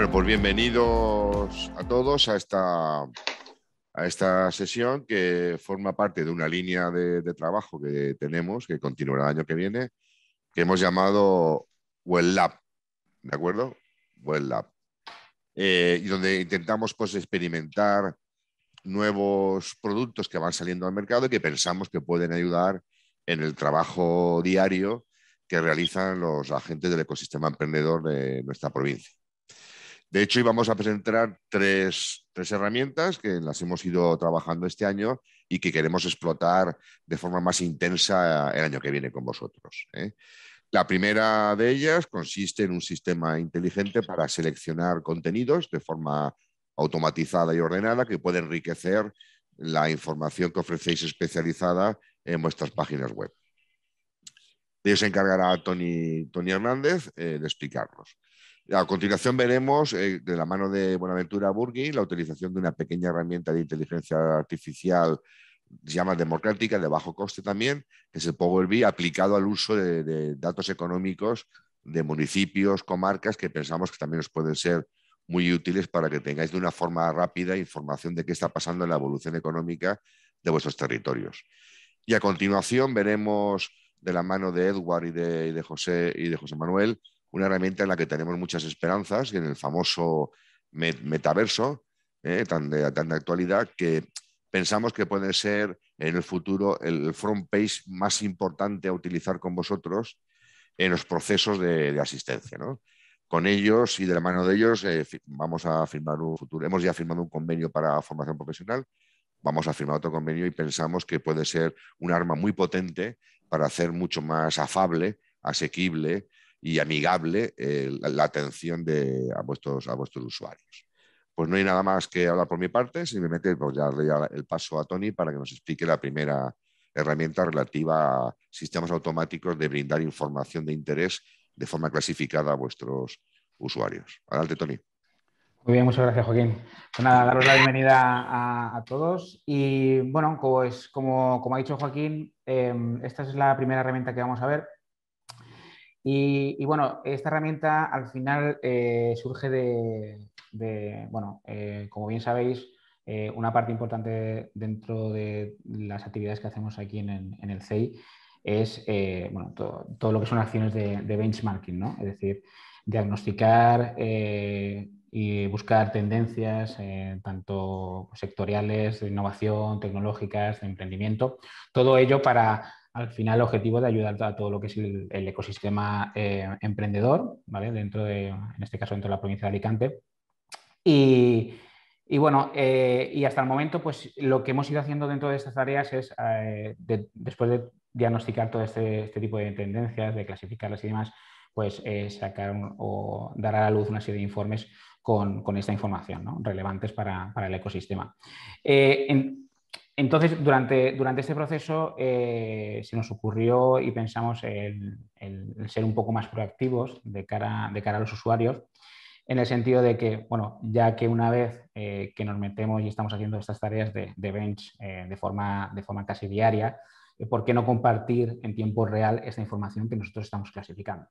Bueno, pues bienvenidos a todos a esta, a esta sesión que forma parte de una línea de, trabajo que tenemos, que continuará el año que viene, que hemos llamado Well Lab, ¿de acuerdo? Well Lab. Eh, y donde intentamos pues, experimentar nuevos productos que van saliendo al mercado y que pensamos que pueden ayudar en el trabajo diario que realizan los agentes del ecosistema emprendedor de nuestra provincia. De hecho, íbamos a presentar tres, herramientas que las hemos ido trabajando este año y que queremos explotar de forma más intensa el año que viene con vosotros. ¿eh? La primera de ellas consiste en un sistema inteligente para seleccionar contenidos de forma automatizada y ordenada que puede enriquecer la información que ofrecéis especializada en vuestras páginas web. De se encargará Tony, Tony Hernández eh, de explicarlos. A continuación veremos, eh, de la mano de Buenaventura Burgui, la utilización de una pequeña herramienta de inteligencia artificial, llama democrática, de bajo coste también, que es el Power BI, aplicado al uso de, de datos económicos de municipios, comarcas, que pensamos que también nos pueden ser muy útiles para que tengáis de una forma rápida información de qué está pasando en la evolución económica de vuestros territorios. Y a continuación veremos de la mano de Edward y de, José, y de José Manuel una herramienta en la que tenemos muchas esperanzas, en el famoso metaverso, eh, tan, de, actualidad, que pensamos que puede ser en el futuro el front page más importante a utilizar con vosotros en los procesos de, de asistencia. ¿no? con ellos y de la mano de ellos eh, vamos a firmar un futuro. Hemos ya firmado un convenio para formación profesional, vamos a firmar otro convenio y pensamos que puede ser un arma muy potente para hacer mucho más afable, asequible y amigable eh, la, atención de, a, vuestros, a vuestros usuarios. Pues no hay nada más que hablar por mi parte, simplemente pues ya darle el paso a Tony para que nos explique la primera herramienta relativa a sistemas automáticos de brindar información de interés de forma clasificada a vuestros usuarios. Adelante, Tony. Muy bien, muchas gracias, Joaquín. Pues nada, daros la bienvenida a, todos. Y bueno, pues, como, como ha dicho Joaquín, em, esta es la primera herramienta que vamos a ver. Y, bueno, esta herramienta al final eh, surge de, bueno, eh, como bien sabéis, eh, una parte importante dentro de las actividades que hacemos aquí en, el CEI es eh, todo, lo que son acciones de, benchmarking, ¿no? es decir, diagnosticar y buscar tendencias tanto sectoriales, de innovación, tecnológicas, de emprendimiento, todo ello para al final el objetivo de ayudar a todo lo que es el, ecosistema emprendedor, ¿vale? dentro de, en este caso dentro de la provincia de Alicante. Y, bueno, y hasta el momento, pues lo que hemos ido haciendo dentro de estas tareas es, después de diagnosticar todo este, este, tipo de tendencias, de clasificarlas y demás, pues eh, sacar o dar a la luz una serie de informes con, esta información, ¿no? relevantes para, el ecosistema. Eh, entonces, durante, durante, este proceso eh, se nos ocurrió y pensamos el, ser un poco más proactivos de cara, de cara a los usuarios, en el sentido de que, bueno, ya que una vez que nos metemos y estamos haciendo estas tareas de, bench de, forma, de forma casi diaria, eh, ¿por qué no compartir en tiempo real esta información que nosotros estamos clasificando?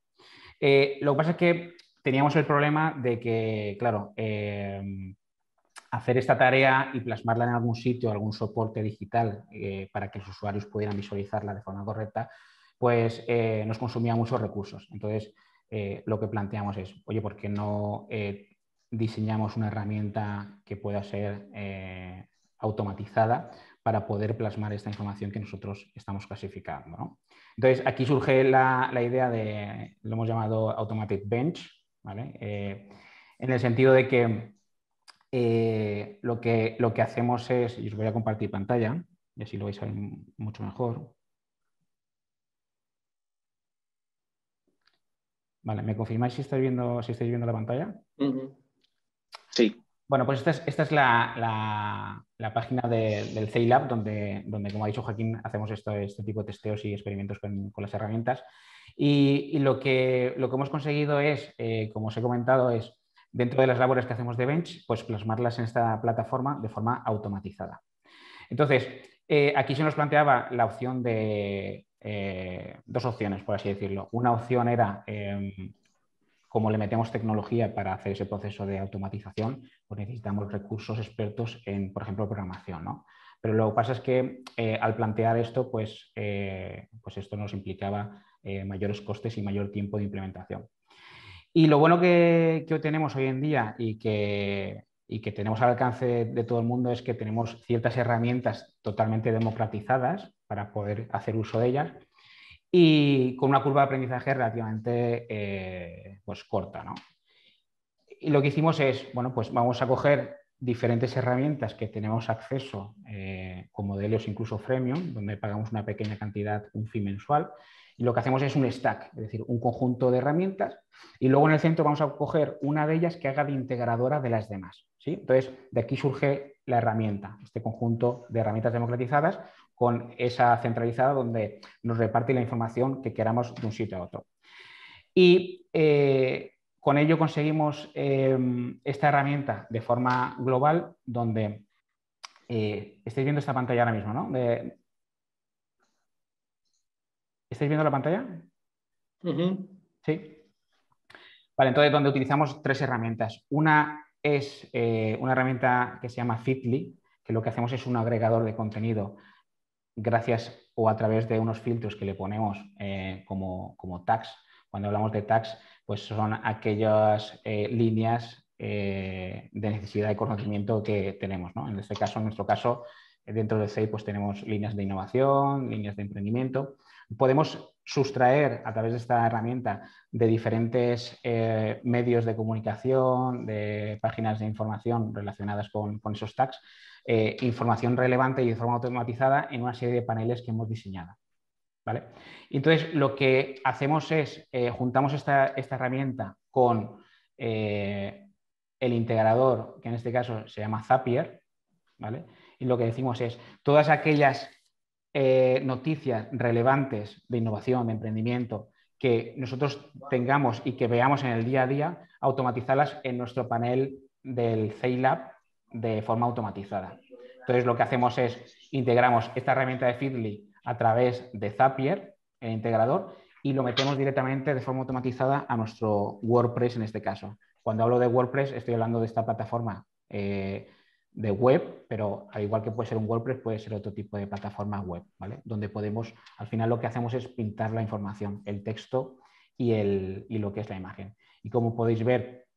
Eh, lo que pasa es que teníamos el problema de que, claro, eh, hacer esta tarea y plasmarla en algún sitio, algún soporte digital para que los usuarios pudieran visualizarla de forma correcta, pues nos consumía muchos recursos. Entonces, lo que planteamos es, oye, ¿por qué no diseñamos una herramienta que pueda ser automatizada para poder plasmar esta información que nosotros estamos clasificando. Entonces, aquí surge la, idea de, lo hemos llamado Automatic Bench, eh, en el sentido de que, eh, lo que lo que hacemos es, y os voy a compartir pantalla, y así lo vais a ver mucho mejor. Vale, ¿me confirmáis si estáis viendo, si estáis viendo la pantalla? Sí. Bueno, pues esta es, la, página del CEILAB, donde, donde, como ha dicho Joaquín, hacemos este tipo de testeos y experimentos con, las herramientas. Y, lo, que, lo que hemos conseguido es, eh, como os he comentado, es dentro de las labores que hacemos de Bench, pues plasmarlas en esta plataforma de forma automatizada. Entonces, eh, aquí se nos planteaba la opción de eh, dos opciones, por así decirlo. Una opción era em, como le metemos tecnología para hacer ese proceso de automatización, pues necesitamos recursos expertos en, por ejemplo, programación. ¿no? Pero lo que pasa es que eh, al plantear esto, pues, eh, pues esto nos implicaba eh, mayores costes y mayor tiempo de implementación. Y lo bueno que, que tenemos hoy en día y que, y que tenemos al alcance de todo el mundo es que tenemos ciertas herramientas totalmente democratizadas para poder hacer uso de ellas y con una curva de aprendizaje relativamente pues corta. ¿no? Y lo que hicimos es, bueno, pues vamos a coger diferentes herramientas que tenemos acceso eh, con modelos incluso freemium, donde pagamos una pequeña cantidad, un fee mensual, y lo que hacemos es un stack, es decir, un conjunto de herramientas, y luego en el centro vamos a coger una de ellas que haga de integradora de las demás. ¿sí? Entonces, de aquí surge la herramienta, este conjunto de herramientas democratizadas con esa centralizada donde nos reparte la información que queramos de un sitio a otro. Y eh, con ello conseguimos em, esta herramienta de forma global donde eh, estáis viendo esta pantalla ahora mismo, ¿no? ¿Estáis viendo la pantalla? Sí. Vale, entonces donde utilizamos tres herramientas. Una es eh, una herramienta que se llama Fitly, que lo que hacemos es un agregador de contenido gracias o a través de unos filtros que le ponemos eh, como, como tags. Cuando hablamos de tags, pues son aquellas eh, líneas de necesidad de conocimiento que tenemos. En este caso, en nuestro caso, dentro de CEI, pues tenemos líneas de innovación, líneas de emprendimiento. Podemos sustraer a través de esta herramienta de diferentes eh, medios de comunicación, de páginas de información relacionadas con, esos tags, información relevante y de forma automatizada en una serie de paneles que hemos diseñado. Entonces, lo que hacemos es, eh, juntamos esta, herramienta con eh, el integrador, que en este caso se llama Zapier, ¿vale? Y lo que decimos es, todas aquellas eh, noticias relevantes de innovación, de emprendimiento, que nosotros tengamos y que veamos en el día a día, automatizarlas en nuestro panel del CEILAB de forma automatizada. Entonces, lo que hacemos es, integramos esta herramienta de Feedly a través de Zapier, el integrador, y lo metemos directamente de forma automatizada a nuestro WordPress en este caso. Cuando hablo de WordPress estoy hablando de esta plataforma eh, de web, pero al igual que puede ser un WordPress, puede ser otro tipo de plataforma web, ¿vale? Donde podemos, al final lo que hacemos es pintar la información, el texto y, el, y lo que es la imagen. Y como podéis ver,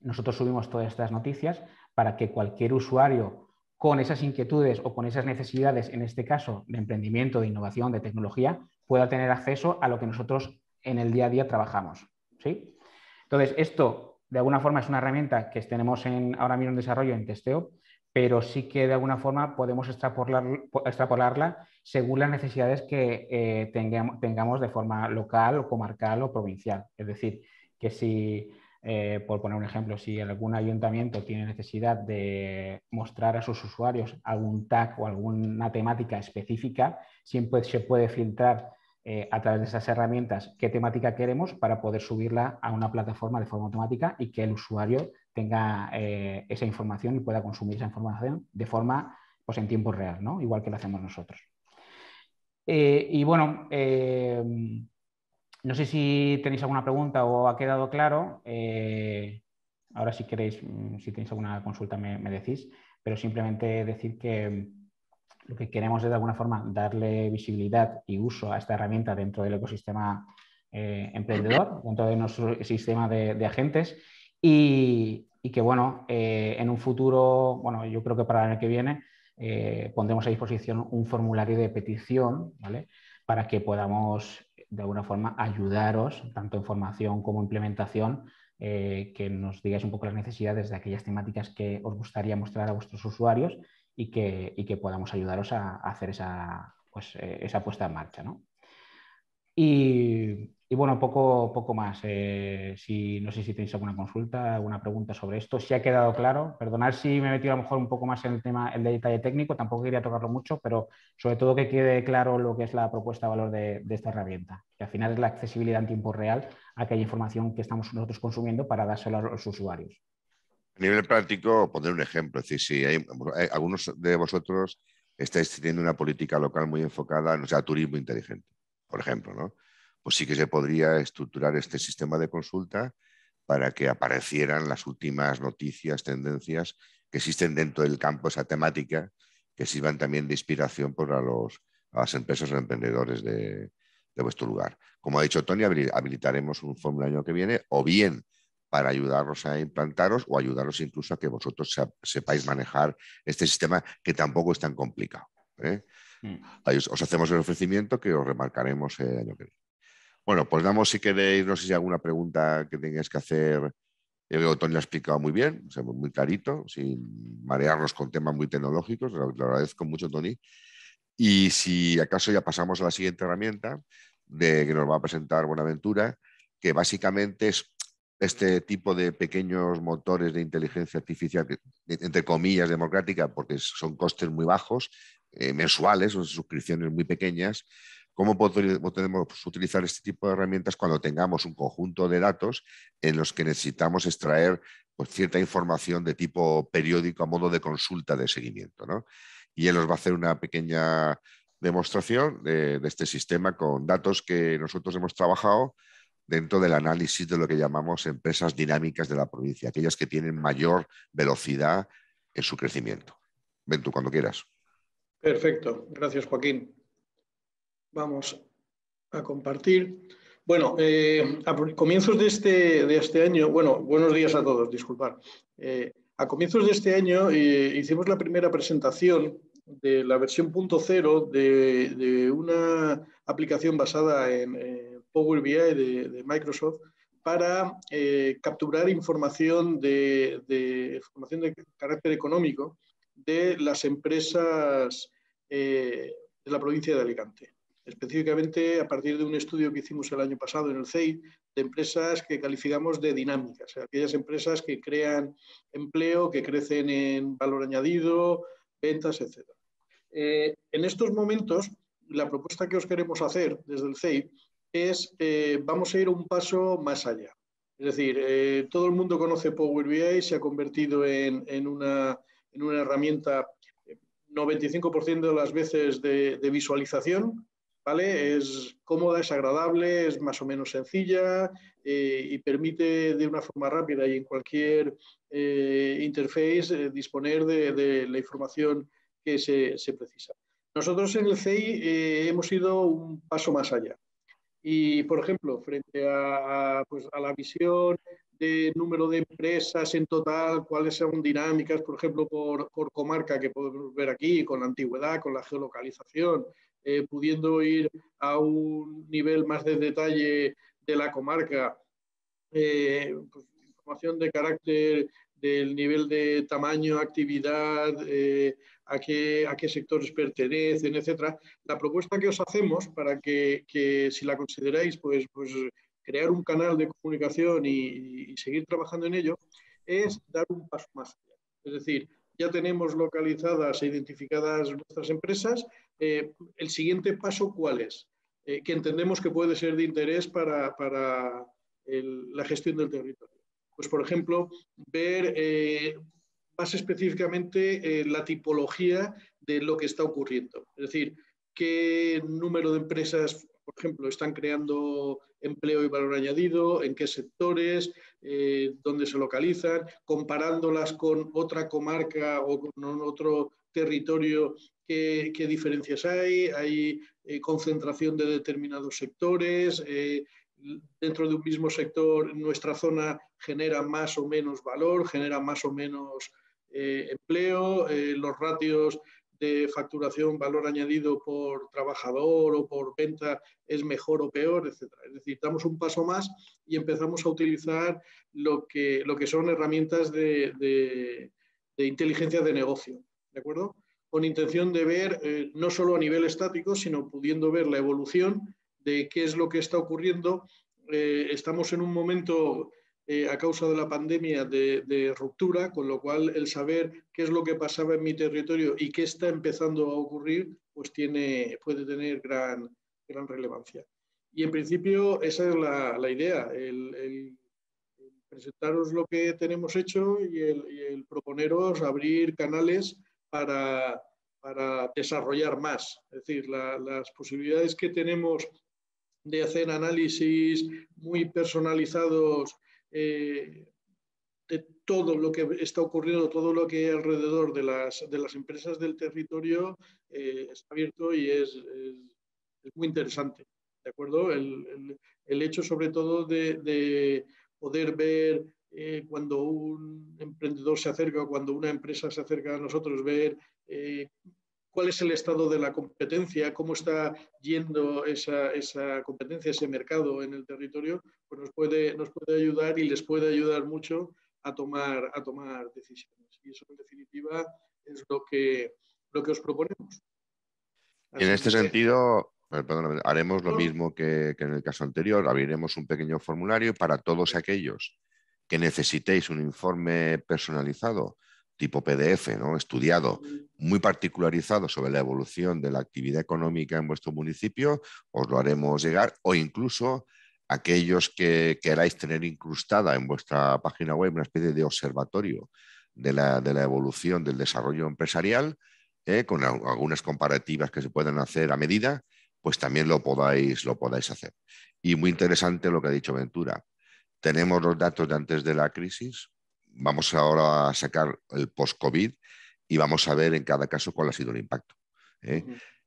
nosotros subimos todas estas noticias para que cualquier usuario con esas inquietudes o con esas necesidades, en este caso de emprendimiento, de innovación, de tecnología, pueda tener acceso a lo que nosotros en el día a día trabajamos. ¿sí? Entonces, esto de alguna forma es una herramienta que tenemos en, ahora mismo en desarrollo, en testeo, pero sí que de alguna forma podemos extrapolarla según las necesidades que eh, tengamos de forma local o comarcal o provincial. Es decir, que si eh, por poner un ejemplo, si algún ayuntamiento tiene necesidad de mostrar a sus usuarios algún tag o alguna temática específica, siempre se puede filtrar eh, a través de esas herramientas qué temática queremos para poder subirla a una plataforma de forma automática y que el usuario tenga eh, esa información y pueda consumir esa información de forma pues, en tiempo real, ¿no? igual que lo hacemos nosotros. y bueno, no sé si tenéis alguna pregunta o ha quedado claro. Eh, ahora si queréis, mm, si tenéis alguna consulta me, decís, pero simplemente decir que mm, lo que queremos es de alguna forma darle visibilidad y uso a esta herramienta dentro del ecosistema eh, emprendedor, dentro de nuestro sistema de, agentes y, que bueno, eh, en un futuro, bueno, yo creo que para el año que viene pondremos a disposición un formulario de petición, ¿vale? Para que podamos de alguna forma ayudaros, tanto en formación como implementación, eh, que nos digáis un poco las necesidades de aquellas temáticas que os gustaría mostrar a vuestros usuarios y que, que podamos ayudaros a, hacer esa, pues, eh, esa puesta en marcha. ¿no? Y, y bueno, poco, poco más. Eh, si, no sé si tenéis alguna consulta, alguna pregunta sobre esto. Si ha quedado claro, perdonad si me he metido a lo mejor un poco más en el tema, el detalle técnico, tampoco quería tocarlo mucho, pero sobre todo que quede claro lo que es la propuesta de valor de, esta herramienta, que al final es la accesibilidad en tiempo real a aquella información que estamos nosotros consumiendo para dársela a los usuarios. A nivel práctico, poner un ejemplo, es decir, si hay, algunos de vosotros estáis teniendo una política local muy enfocada en o sea, turismo inteligente, por ejemplo, ¿no? Pues sí que se podría estructurar este sistema de consulta para que aparecieran las últimas noticias, tendencias que existen dentro del campo, esa temática, que sirvan también de inspiración para los, a las empresas o emprendedores de, vuestro lugar. Como ha dicho Tony, habilitaremos un foro el año que viene, o bien para ayudaros a implantaros o ayudaros incluso a que vosotros sepáis manejar este sistema que tampoco es tan complicado. ¿eh? Mm. Os hacemos el ofrecimiento que os remarcaremos el año que viene. Bueno, pues damos si queréis, no sé si alguna pregunta que tengáis que hacer. Yo creo que Tony lo ha explicado muy bien, muy clarito, sin marearnos con temas muy tecnológicos. Lo, lo agradezco mucho, Tony. Y si acaso ya pasamos a la siguiente herramienta de, que nos va a presentar Buenaventura, que básicamente es este tipo de pequeños motores de inteligencia artificial, entre comillas, democrática, porque son costes muy bajos, eh, mensuales, son suscripciones muy pequeñas, ¿Cómo podemos utilizar este tipo de herramientas cuando tengamos un conjunto de datos en los que necesitamos extraer pues, cierta información de tipo periódico a modo de consulta de seguimiento? Y él nos va a hacer una pequeña demostración de, este sistema con datos que nosotros hemos trabajado dentro del análisis de lo que llamamos empresas dinámicas de la provincia, aquellas que tienen mayor velocidad en su crecimiento. Ven tú cuando quieras. Perfecto, gracias Joaquín. Vamos a compartir. Bueno, eh, a comienzos de este, de este año, bueno, buenos días a todos, disculpad. Eh, a comienzos de este año eh, hicimos la primera presentación de la versión punto cero de, una aplicación basada en Power BI de, Microsoft para capturar información de, información de carácter económico de las empresas de la provincia de Alicante específicamente a partir de un estudio que hicimos el año pasado en el CEI, de empresas que calificamos de dinámicas, aquellas empresas que crean empleo, que crecen en valor añadido, ventas, etc. Eh, en estos momentos, la propuesta que os queremos hacer desde el CEI es, eh, vamos a ir un paso más allá. Es decir, eh, todo el mundo conoce Power BI, se ha convertido en, una, herramienta 95% de las veces de visualización, es cómoda, es agradable, es más o menos sencilla eh, y permite de una forma rápida y en cualquier eh, interface eh, disponer de, la información que se, precisa. Nosotros en el CEI hemos ido un paso más allá. Y, por ejemplo, frente a, pues, a la visión de número de empresas en total, cuáles son dinámicas, por ejemplo, por, por, comarca que podemos ver aquí, con la antigüedad, con la geolocalización, eh, pudiendo ir a un nivel más de detalle de la comarca, eh, pues, información de carácter del nivel de tamaño, actividad, eh, a, qué, a qué sectores pertenecen, etcétera. La propuesta que os hacemos para que, si la consideráis, pues, pues crear un canal de comunicación y, y, seguir trabajando en ello, es dar un paso más allá. Es decir, ya tenemos localizadas e identificadas nuestras empresas, eh, el siguiente paso, ¿cuál es? Eh, que entendemos que puede ser de interés para, la gestión del territorio. Pues, por ejemplo, ver eh, más específicamente la tipología de lo que está ocurriendo. Es decir, qué número de empresas, por ejemplo, están creando empleo y valor añadido, en qué sectores, dónde se localizan, comparándolas con otra comarca o con otro territorio qué, diferencias hay, hay eh, concentración de determinados sectores, eh, dentro de un mismo sector nuestra zona genera más o menos valor, genera más o menos eh, empleo, los ratios de facturación, valor añadido por trabajador o por venta es mejor o peor, etc. Es decir, damos un paso más y empezamos a utilizar lo que, lo que son herramientas de, de inteligencia de negocio. ¿De acuerdo? con intención de ver eh, no solo a nivel estático, sino pudiendo ver la evolución de qué es lo que está ocurriendo. Eh, estamos en un momento, eh, a causa de la pandemia, de, ruptura, con lo cual el saber qué es lo que pasaba en mi territorio y qué está empezando a ocurrir, pues tiene, puede tener gran, gran relevancia. Y en principio esa es la, idea, el, presentaros lo que tenemos hecho y el, proponeros abrir canales para, desarrollar más. Es decir, las posibilidades que tenemos de hacer análisis muy personalizados de todo lo que está ocurriendo, todo lo que hay alrededor de las, de las empresas del territorio está abierto y es, muy interesante. ¿De acuerdo? El, el, hecho sobre todo de, de poder ver eh, cuando un emprendedor se acerca o cuando una empresa se acerca a nosotros, ver eh, cuál es el estado de la competencia, cómo está yendo esa, esa, competencia, ese mercado en el territorio, pues nos puede, nos puede ayudar y les puede ayudar mucho a tomar, a tomar decisiones. Y eso, en definitiva, es lo que, lo que os proponemos. en este sentido, haremos lo mismo que, que, en el caso anterior. Abriremos un pequeño formulario para todos aquellos que necesitéis un informe personalizado tipo PDF, ¿no? estudiado, muy particularizado sobre la evolución de la actividad económica en vuestro municipio, os lo haremos llegar o incluso aquellos que queráis tener incrustada en vuestra página web una especie de observatorio de la, evolución del desarrollo empresarial, ¿eh? con algunas comparativas que se pueden hacer a medida, pues también lo podáis, lo podáis hacer. Y muy interesante lo que ha dicho Ventura. Tenemos los datos de antes de la crisis, vamos ahora a sacar el post-COVID y vamos a ver en cada caso cuál ha sido el impacto. ¿eh?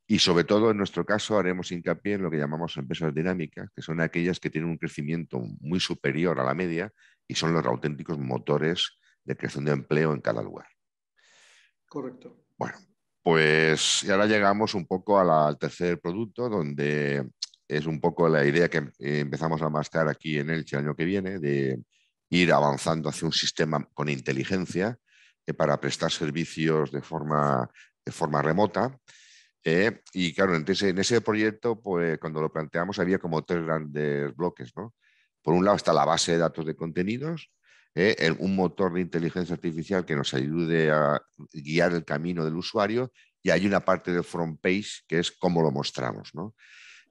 Y sobre todo en nuestro caso haremos hincapié en lo que llamamos empresas dinámicas, que son aquellas que tienen un crecimiento muy superior a la media y son los auténticos motores de creación de empleo en cada lugar. Correcto. Bueno, pues ahora llegamos un poco al tercer producto, donde es un poco la idea que empezamos a mascar aquí en el año que viene, de ir avanzando hacia un sistema con inteligencia eh, para prestar servicios de forma, de forma remota. Eh, y claro, en ese, en ese proyecto, pues cuando lo planteamos había como tres grandes bloques. ¿no? Por un lado está la base de datos de contenidos, eh, un motor de inteligencia artificial que nos ayude a guiar el camino del usuario y hay una parte de front page que es cómo lo mostramos. ¿no?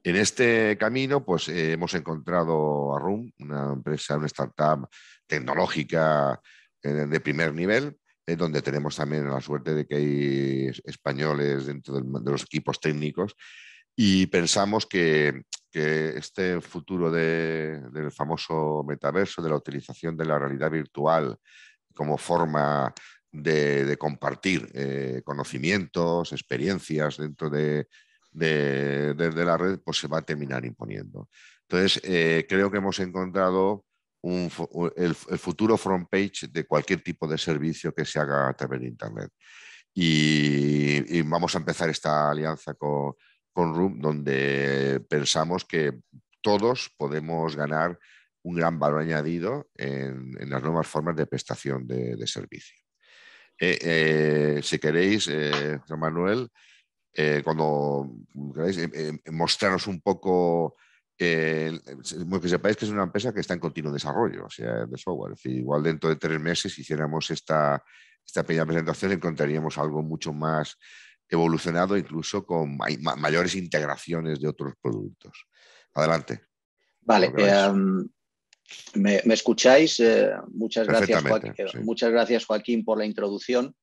En este camino, pues eh, hemos encontrado a Room, una empresa, una startup tecnológica eh, de primer nivel, eh, donde tenemos también la suerte de que hay españoles dentro de los equipos técnicos y pensamos que, este futuro del famoso metaverso, de la utilización de la realidad virtual como forma de, compartir conocimientos, experiencias dentro de, de, la red, pues se va a terminar imponiendo. Entonces, eh, creo que hemos encontrado el, futuro front page de cualquier tipo de servicio que se haga a través de Internet. Y, vamos a empezar esta alianza con, Room, donde pensamos que todos podemos ganar un gran valor añadido en, las nuevas formas de prestación de, servicio. Eh, eh, si queréis, Juan Manuel, eh, cuando queráis, eh, eh, mostraros un poco, que sepáis que es una empresa que está en continuo desarrollo, o sea, de software. igual dentro de tres meses hiciéramos esta, esta pequeña presentación, encontraríamos algo mucho más evolucionado, incluso con mayores integraciones de otros productos. Adelante. Vale, em, me, escucháis? muchas, gracias, Joaquín, muchas gracias, Joaquín, por la introducción.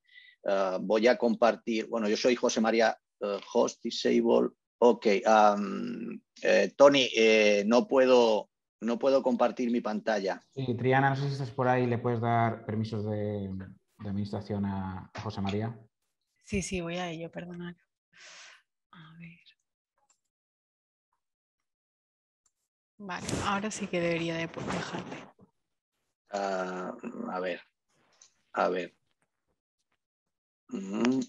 voy a compartir, bueno, yo soy José María Uh, host disable. Ok. Um, eh, Tony, eh, no, puedo, no puedo compartir mi pantalla. Sí, Triana, no sé si estás por ahí, le puedes dar permisos de, administración a, José María. Sí, sí, voy a ello, perdonad. A ver. Vale, ahora sí que debería de dejarte. Ah, a ver, a ver. Mm,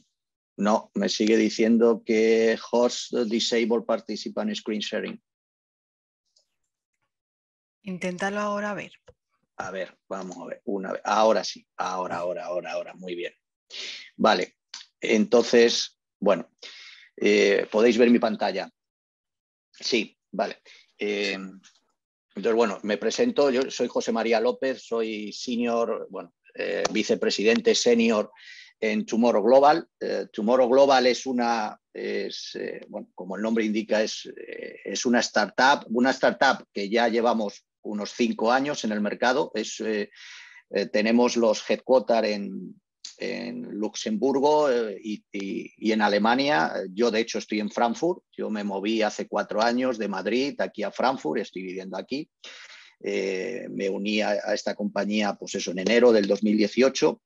no, me sigue diciendo que host disable participant screen sharing. Inténtalo ahora a ver. A ver, vamos a ver. Una vez. Ahora sí. Ahora, ahora, ahora, ahora. Muy bien. Vale. Entonces, bueno, eh, podéis ver mi pantalla. Sí, vale. Eh, entonces, bueno, me presento. Yo soy José María López, soy senior, bueno, eh, vicepresidente senior en Tomorrow Global. Eh, Tomorrow Global es una, es, eh, como el nombre indica, es, eh, es, una startup, una startup que ya llevamos unos cinco años en el mercado. Es, tenemos los headquarters en, Luxemburgo y, y, en Alemania. Yo, de hecho, estoy en Frankfurt. Yo me moví hace cuatro años de Madrid aquí a Frankfurt, estoy viviendo aquí. me uní a, a, esta compañía pues eso, en enero del 2018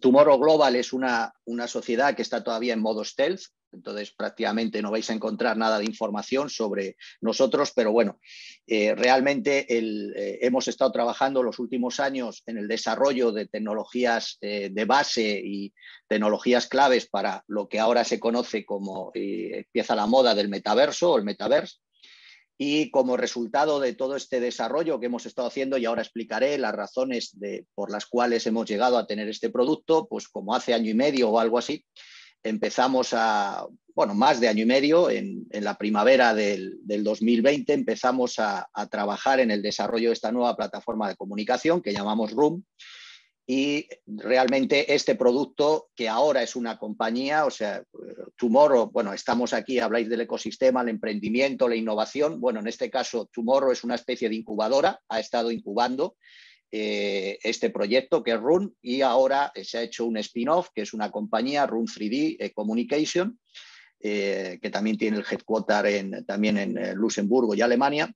Tomorrow Global es una, una, sociedad que está todavía en modo stealth, entonces prácticamente no vais a encontrar nada de información sobre nosotros, pero bueno, eh, realmente eh, hemos estado trabajando los últimos años en el desarrollo de tecnologías eh, de base y tecnologías claves para lo que ahora se conoce como empieza la moda del metaverso o el metaverse. Y como resultado de todo este desarrollo que hemos estado haciendo, y ahora explicaré las razones de, por las cuales hemos llegado a tener este producto, pues como hace año y medio o algo así, empezamos a, bueno, más de año y medio, en, la primavera del, 2020, empezamos a, a, trabajar en el desarrollo de esta nueva plataforma de comunicación que llamamos Room, y realmente este producto, que ahora es una compañía, o sea, Tomorrow, bueno, estamos aquí, habláis del ecosistema, el emprendimiento, la innovación. Bueno, en este caso, Tomorrow es una especie de incubadora, ha estado incubando eh, este proyecto que es Run y ahora se ha hecho un spin-off, que es una compañía, Run 3D eh, Communication, eh, que también tiene el headquarter en, también en Luxemburgo y Alemania.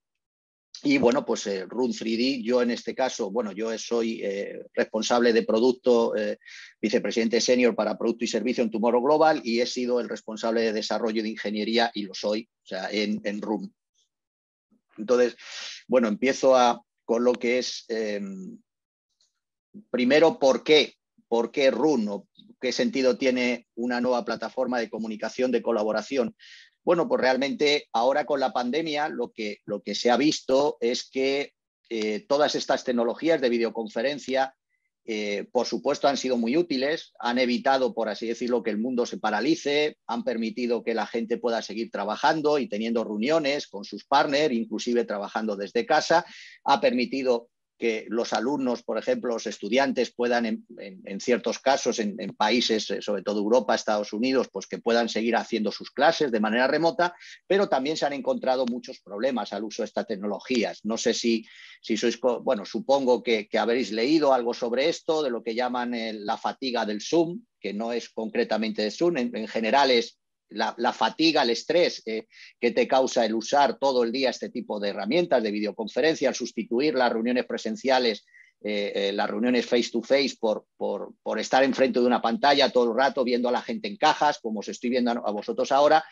Y bueno, pues eh, Run 3D, yo en este caso, bueno, yo soy eh, responsable de producto, eh, vicepresidente senior para producto y servicio en Tomorrow Global y he sido el responsable de desarrollo de ingeniería y lo soy, o sea, en, en Run. Entonces, bueno, empiezo a, con lo que es, em, primero, ¿por qué? ¿Por qué Run? ¿O ¿Qué sentido tiene una nueva plataforma de comunicación, de colaboración? Bueno, pues realmente ahora con la pandemia lo que, lo que se ha visto es que eh, todas estas tecnologías de videoconferencia, eh, por supuesto, han sido muy útiles, han evitado, por así decirlo, que el mundo se paralice, han permitido que la gente pueda seguir trabajando y teniendo reuniones con sus partners, inclusive trabajando desde casa, ha permitido que los alumnos, por ejemplo, los estudiantes puedan, en, ciertos casos, en, países, eh, sobre todo Europa, Estados Unidos, pues que puedan seguir haciendo sus clases de manera remota, pero también se han encontrado muchos problemas al uso de estas tecnologías. No sé si, si sois, bueno, supongo que, habéis leído algo sobre esto, de lo que llaman eh, la fatiga del Zoom, que no es concretamente de Zoom, en, general es la, fatiga, el estrés eh, que te causa el usar todo el día este tipo de herramientas de videoconferencia, al sustituir las reuniones presenciales, eh, eh, las reuniones face to face, por, por, por, estar enfrente de una pantalla todo el rato viendo a la gente en cajas, como os estoy viendo a vosotros ahora,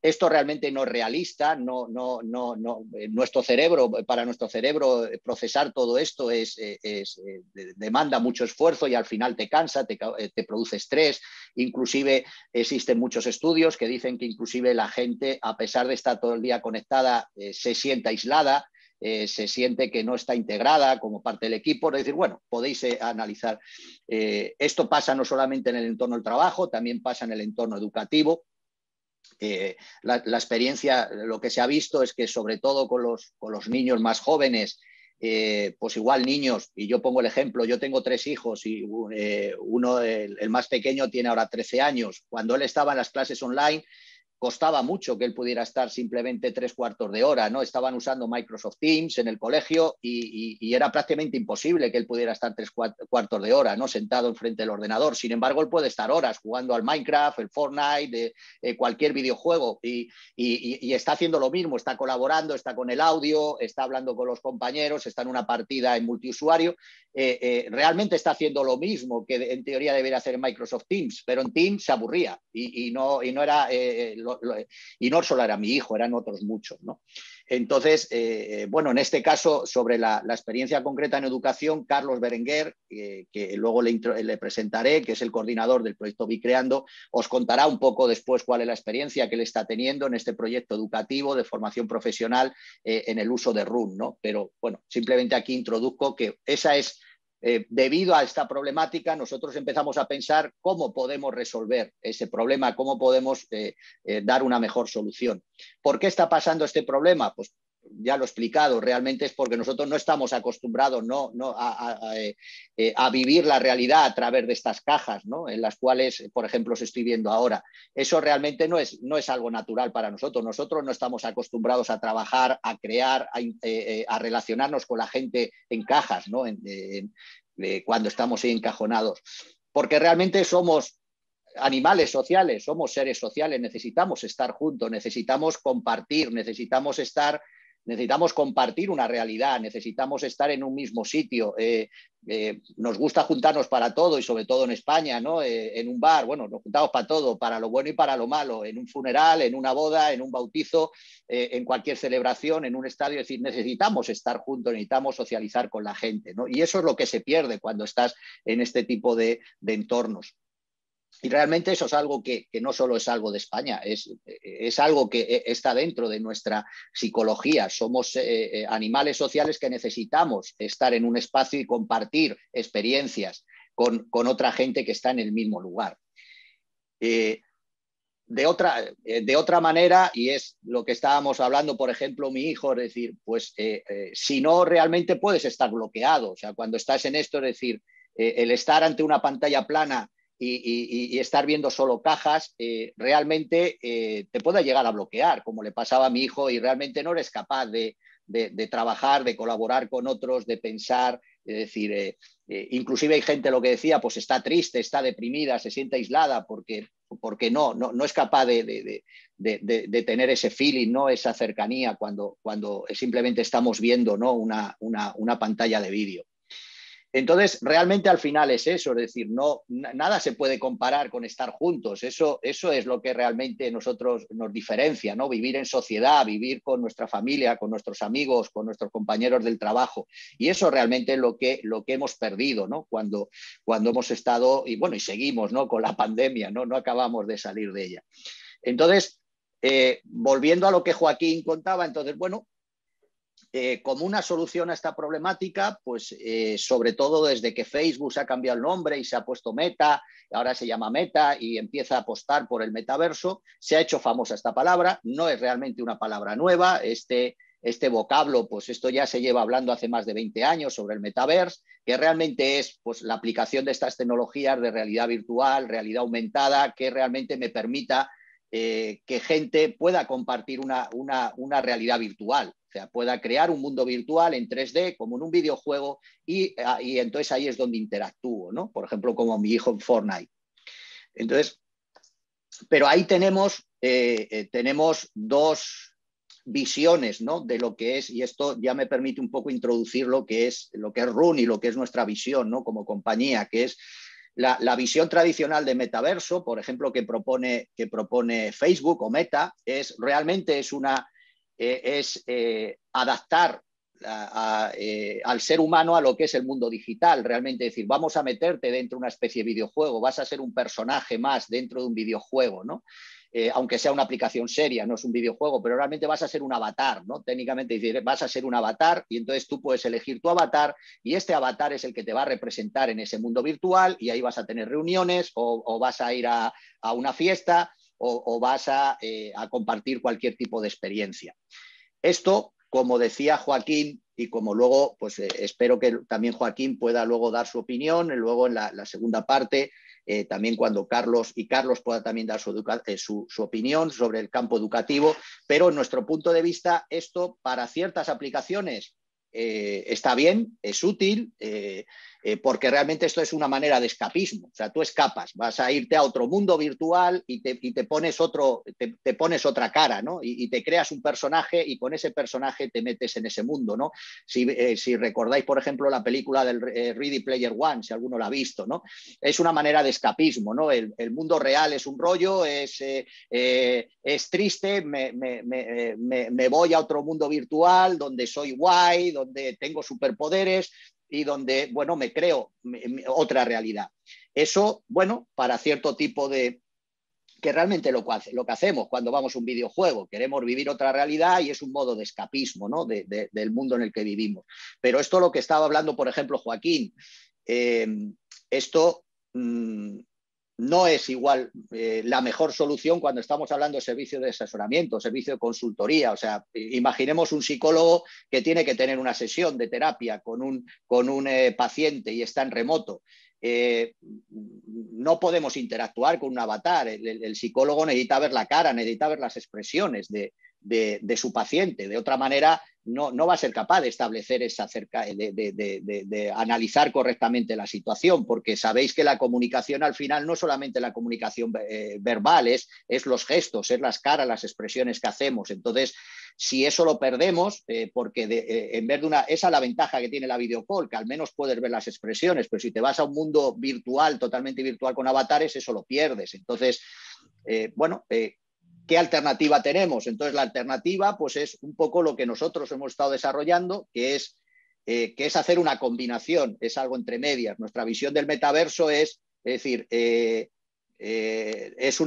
esto realmente no es realista, no, no, no, no, nuestro cerebro, para nuestro cerebro procesar todo esto es, es, demanda mucho esfuerzo y al final te cansa, te, produce estrés. Inclusive existen muchos estudios que dicen que inclusive la gente, a pesar de estar todo el día conectada, eh, se siente aislada. Eh, se siente que no está integrada como parte del equipo. Es decir, bueno, podéis eh, analizar. esto pasa no solamente en el entorno del trabajo, también pasa en el entorno educativo. Eh, la, experiencia, lo que se ha visto es que sobre todo con los, con los niños más jóvenes, eh, pues igual niños, y yo pongo el ejemplo, yo tengo tres hijos y eh, uno, el, más pequeño, tiene ahora 13 años. Cuando él estaba en las clases online, costaba mucho que él pudiera estar simplemente tres cuartos de hora, ¿no? Estaban usando Microsoft Teams en el colegio y, era prácticamente imposible que él pudiera estar tres cuartos de hora, ¿no? Sentado enfrente del ordenador. Sin embargo, él puede estar horas jugando al Minecraft, el Fortnite, eh, cualquier videojuego y, está haciendo lo mismo, está colaborando, está con el audio, está hablando con los compañeros, está en una partida en multiusuario. Eh, eh, realmente está haciendo lo mismo que en teoría debería hacer en Microsoft Teams, pero en Teams se aburría y, no, no era y no solo era mi hijo, eran otros muchos. ¿no? Entonces, eh, bueno, en este caso, sobre la, experiencia concreta en educación, Carlos Berenguer, que luego le, presentaré, que es el coordinador del proyecto Bicreando, os contará un poco después cuál es la experiencia que él está teniendo en este proyecto educativo de formación profesional eh, en el uso de RUN. ¿no? Pero bueno, simplemente aquí introduzco que esa es eh, debido a esta problemática, nosotros empezamos a pensar cómo podemos resolver ese problema, cómo podemos eh, eh, dar una mejor solución. ¿Por qué está pasando este problema? Pues ya lo he explicado, realmente es porque nosotros no estamos acostumbrados no, a, vivir la realidad a través de estas cajas, ¿no? en las cuales, por ejemplo, se estoy viendo ahora. Eso realmente no es, no es algo natural para nosotros. Nosotros no estamos acostumbrados a trabajar, a crear, a, eh, relacionarnos con la gente en cajas, ¿no? cuando estamos ahí encajonados. Porque realmente somos animales sociales, somos seres sociales, necesitamos estar juntos, necesitamos compartir, necesitamos estar necesitamos compartir una realidad, necesitamos estar en un mismo sitio. Eh, eh, nos gusta juntarnos para todo y sobre todo en España, ¿no? Eh, en un bar, bueno, nos juntamos para todo, para lo bueno y para lo malo, en un funeral, en una boda, en un bautizo, en cualquier celebración, en un estadio. Es decir, necesitamos estar juntos, necesitamos socializar con la gente, ¿no? Y eso es lo que se pierde cuando estás en este tipo de entornos. Y realmente eso es algo que, no solo es algo de España, es, es, algo que está dentro de nuestra psicología. Somos eh, eh, animales sociales que necesitamos estar en un espacio y compartir experiencias con, otra gente que está en el mismo lugar. Eh, de, otra, de otra manera, y es lo que estábamos hablando, por ejemplo, mi hijo, es decir, pues si no, realmente puedes estar bloqueado. O sea, cuando estás en esto, es decir, el estar ante una pantalla plana y, estar viendo solo cajas, eh, realmente eh, te puede llegar a bloquear, como le pasaba a mi hijo, y realmente no eres capaz de, trabajar, de colaborar con otros, de pensar. Es decir, eh, inclusive hay gente, lo que decía, pues está triste, está deprimida, se siente aislada porque, porque no, no, no es capaz de, tener ese feeling, ¿no? esa cercanía cuando, cuando simplemente estamos viendo ¿no? una, una pantalla de vídeo. Entonces, realmente al final es eso, es decir, no, nada se puede comparar con estar juntos. Eso, eso es lo que realmente nosotros nos diferencia, ¿no? Vivir en sociedad, vivir con nuestra familia, con nuestros amigos, con nuestros compañeros del trabajo. Y eso realmente es lo que, lo que hemos perdido, ¿no? Cuando, cuando hemos estado, y bueno, y seguimos, ¿no? Con la pandemia, ¿no? No acabamos de salir de ella. Entonces, eh, volviendo a lo que Joaquín contaba, entonces, bueno, eh, como una solución a esta problemática, pues eh, sobre todo desde que Facebook se ha cambiado el nombre y se ha puesto Meta, ahora se llama Meta y empieza a apostar por el metaverso, se ha hecho famosa esta palabra, no es realmente una palabra nueva, este, este vocablo, pues esto ya se lleva hablando hace más de 20 años sobre el metaverso, que realmente es pues, la aplicación de estas tecnologías de realidad virtual, realidad aumentada, que realmente me permita eh, que gente pueda compartir una, una realidad virtual. O sea, pueda crear un mundo virtual en 3D como en un videojuego ah, y, entonces ahí es donde interactúo, ¿no? Por ejemplo, como mi hijo en Fortnite. Entonces, pero ahí tenemos, eh, eh, tenemos dos visiones ¿no? de lo que es, y esto ya me permite un poco introducir lo que es, lo que es Run y lo que es nuestra visión ¿no? como compañía, que es la, visión tradicional de metaverso, por ejemplo, que propone, que propone Facebook o Meta, es realmente es una eh, es eh, adaptar eh, al ser humano a lo que es el mundo digital, realmente decir, vamos a meterte dentro de una especie de videojuego, vas a ser un personaje más dentro de un videojuego, ¿no? Aunque sea una aplicación seria, no es un videojuego, pero realmente vas a ser un avatar, ¿no? Técnicamente vas a ser un avatar y entonces tú puedes elegir tu avatar y este avatar es el que te va a representar en ese mundo virtual y ahí vas a tener reuniones o, vas a ir a, a una fiesta o, vas eh, a, compartir cualquier tipo de experiencia. Esto, como decía Joaquín, y como luego, pues eh, espero que también Joaquín pueda luego dar su opinión, luego en la, segunda parte, eh, también cuando Carlos y Carlos pueda también dar su, su, opinión sobre el campo educativo, pero en nuestro punto de vista, esto para ciertas aplicaciones está bien, es útil, eh, porque realmente esto es una manera de escapismo. O sea, tú escapas, vas a irte a otro mundo virtual y te, pones, otro, te, pones otra cara, ¿no? Y, te creas un personaje y con ese personaje te metes en ese mundo, ¿no? Si, eh, recordáis, por ejemplo, la película del eh, Ready Player One, si alguno la ha visto, ¿no? Es una manera de escapismo, ¿no? El, mundo real es un rollo, es, es triste, me, me voy a otro mundo virtual donde soy guay, donde tengo superpoderes, y donde, bueno, me creo otra realidad. Eso, bueno, para cierto tipo de, que realmente lo, lo, que hacemos cuando vamos a un videojuego, queremos vivir otra realidad y es un modo de escapismo ¿no? del mundo en el que vivimos. Pero esto lo que estaba hablando, por ejemplo, Joaquín, eh, esto mm, no es igual eh, la mejor solución cuando estamos hablando de servicio de asesoramiento, servicio de consultoría. O sea, imaginemos un psicólogo que tiene que tener una sesión de terapia con un, con un eh, paciente y está en remoto. Eh, no podemos interactuar con un avatar. El, psicólogo necesita ver la cara, necesita ver las expresiones de, de, su paciente. De otra manera, no, no, va a ser capaz de establecer esa cerca, de, de, analizar correctamente la situación, porque sabéis que la comunicación al final no solamente la comunicación eh, verbal, es, los gestos, es las caras, las expresiones que hacemos. Entonces, si eso lo perdemos, eh, porque eh, en vez de una, esa es la ventaja que tiene la videocall, que al menos puedes ver las expresiones, pero si te vas a un mundo virtual, totalmente virtual con avatares, eso lo pierdes. Entonces, bueno, ¿Qué alternativa tenemos? Entonces, la alternativa pues, es un poco lo que nosotros hemos estado desarrollando, que es, eh, que es hacer una combinación, es algo entre medias. Nuestra visión del metaverso es, es decir, eh, eh, es,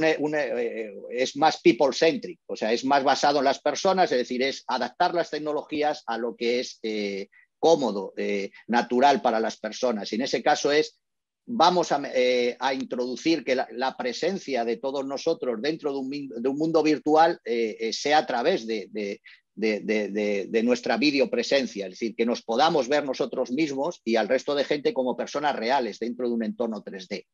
es más people-centric, o sea, es más basado en las personas, es decir, es adaptar las tecnologías a lo que es cómodo, natural para las personas. Y en ese caso es vamos eh, a, introducir que la, presencia de todos nosotros dentro de un, mundo virtual eh, eh, sea a través de, nuestra videopresencia, es decir, que nos podamos ver nosotros mismos y al resto de gente como personas reales dentro de un entorno 3D.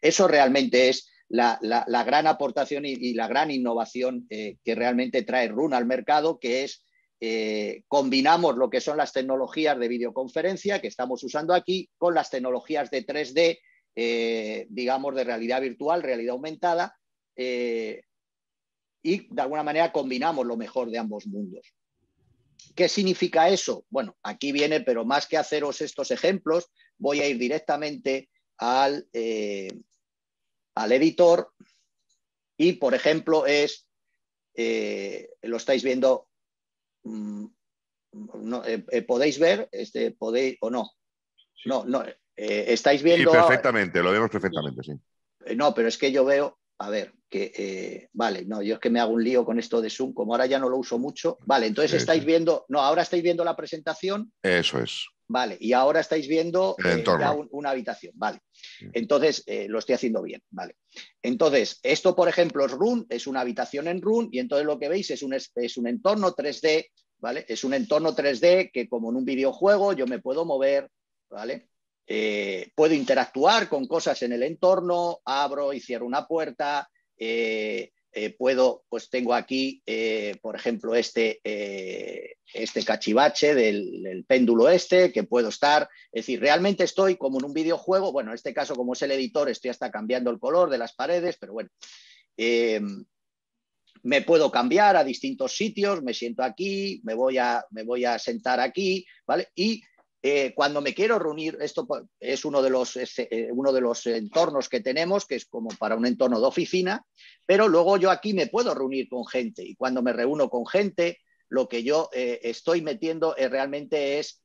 Eso realmente es la, gran aportación y, la gran innovación que realmente trae Run al mercado, que es eh, combinamos lo que son las tecnologías de videoconferencia que estamos usando aquí con las tecnologías de 3D, eh, digamos, de realidad virtual, realidad aumentada, eh, y de alguna manera combinamos lo mejor de ambos mundos. ¿Qué significa eso? Bueno, aquí viene, pero más que haceros estos ejemplos, voy a ir directamente al, al editor y, por ejemplo, es, lo estáis viendo no, eh, eh, podéis ver, este, podéis o no. No, no, eh, estáis viendo. Sí, perfectamente, lo vemos perfectamente, sí. No, pero es que yo veo, a ver, que vale, no, yo es que me hago un lío con esto de Zoom, como ahora ya no lo uso mucho. Vale, entonces estáis viendo, no, ahora estáis viendo la presentación. Eso es. Vale, y ahora estáis viendo una habitación, vale. Entonces, lo estoy haciendo bien, vale. Entonces, esto, por ejemplo, es Run, es una habitación en Run, y entonces lo que veis es un, es un entorno 3D ¿vale? Es un entorno 3D que como en un videojuego yo me puedo mover, ¿vale? Eh, puedo interactuar con cosas en el entorno, abro y cierro una puerta, eh, eh, puedo, pues tengo aquí, por ejemplo, este, este cachivache del, del, péndulo este, que puedo estar, es decir, realmente estoy como en un videojuego, bueno, en este caso como es el editor, estoy hasta cambiando el color de las paredes, pero bueno, me puedo cambiar a distintos sitios, me siento aquí, me voy a, me voy a sentar aquí, ¿vale? Y eh, cuando me quiero reunir, esto es uno de, los, eh, uno de los entornos que tenemos, que es como para un entorno de oficina, pero luego yo aquí me puedo reunir con gente y cuando me reúno con gente, lo que yo eh, estoy metiendo realmente es,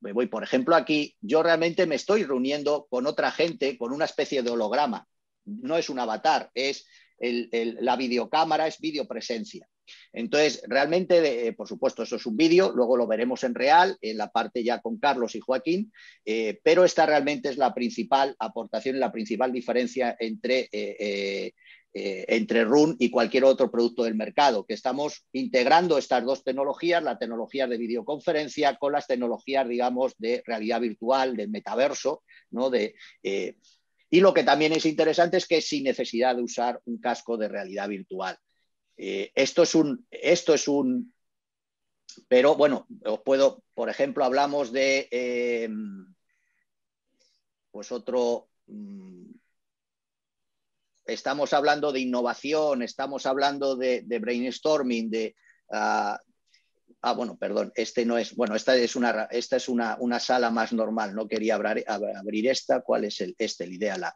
me voy por ejemplo aquí, yo realmente me estoy reuniendo con otra gente con una especie de holograma, no es un avatar, es la videocámara es videopresencia. Entonces, realmente, eh, por supuesto, eso es un vídeo, luego lo veremos en real, en la parte ya con Carlos y Joaquín, eh, pero esta realmente es la principal aportación y la principal diferencia entre, eh, entre RUN y cualquier otro producto del mercado, que estamos integrando estas dos tecnologías, la tecnología de videoconferencia con las tecnologías, digamos, de realidad virtual, de metaverso, ¿no? de, y lo que también es interesante es que sin necesidad de usar un casco de realidad virtual. Eh, esto, es un, esto es un... Pero bueno, os puedo, por ejemplo, hablamos de... Eh, pues otro... Mm, estamos hablando de innovación, estamos hablando de, brainstorming, de, ah, Ah, bueno, perdón, este no es, bueno, esta es una, esta es una, sala más normal, no quería abrir, esta, ¿cuál es el, este, el Idea Lab?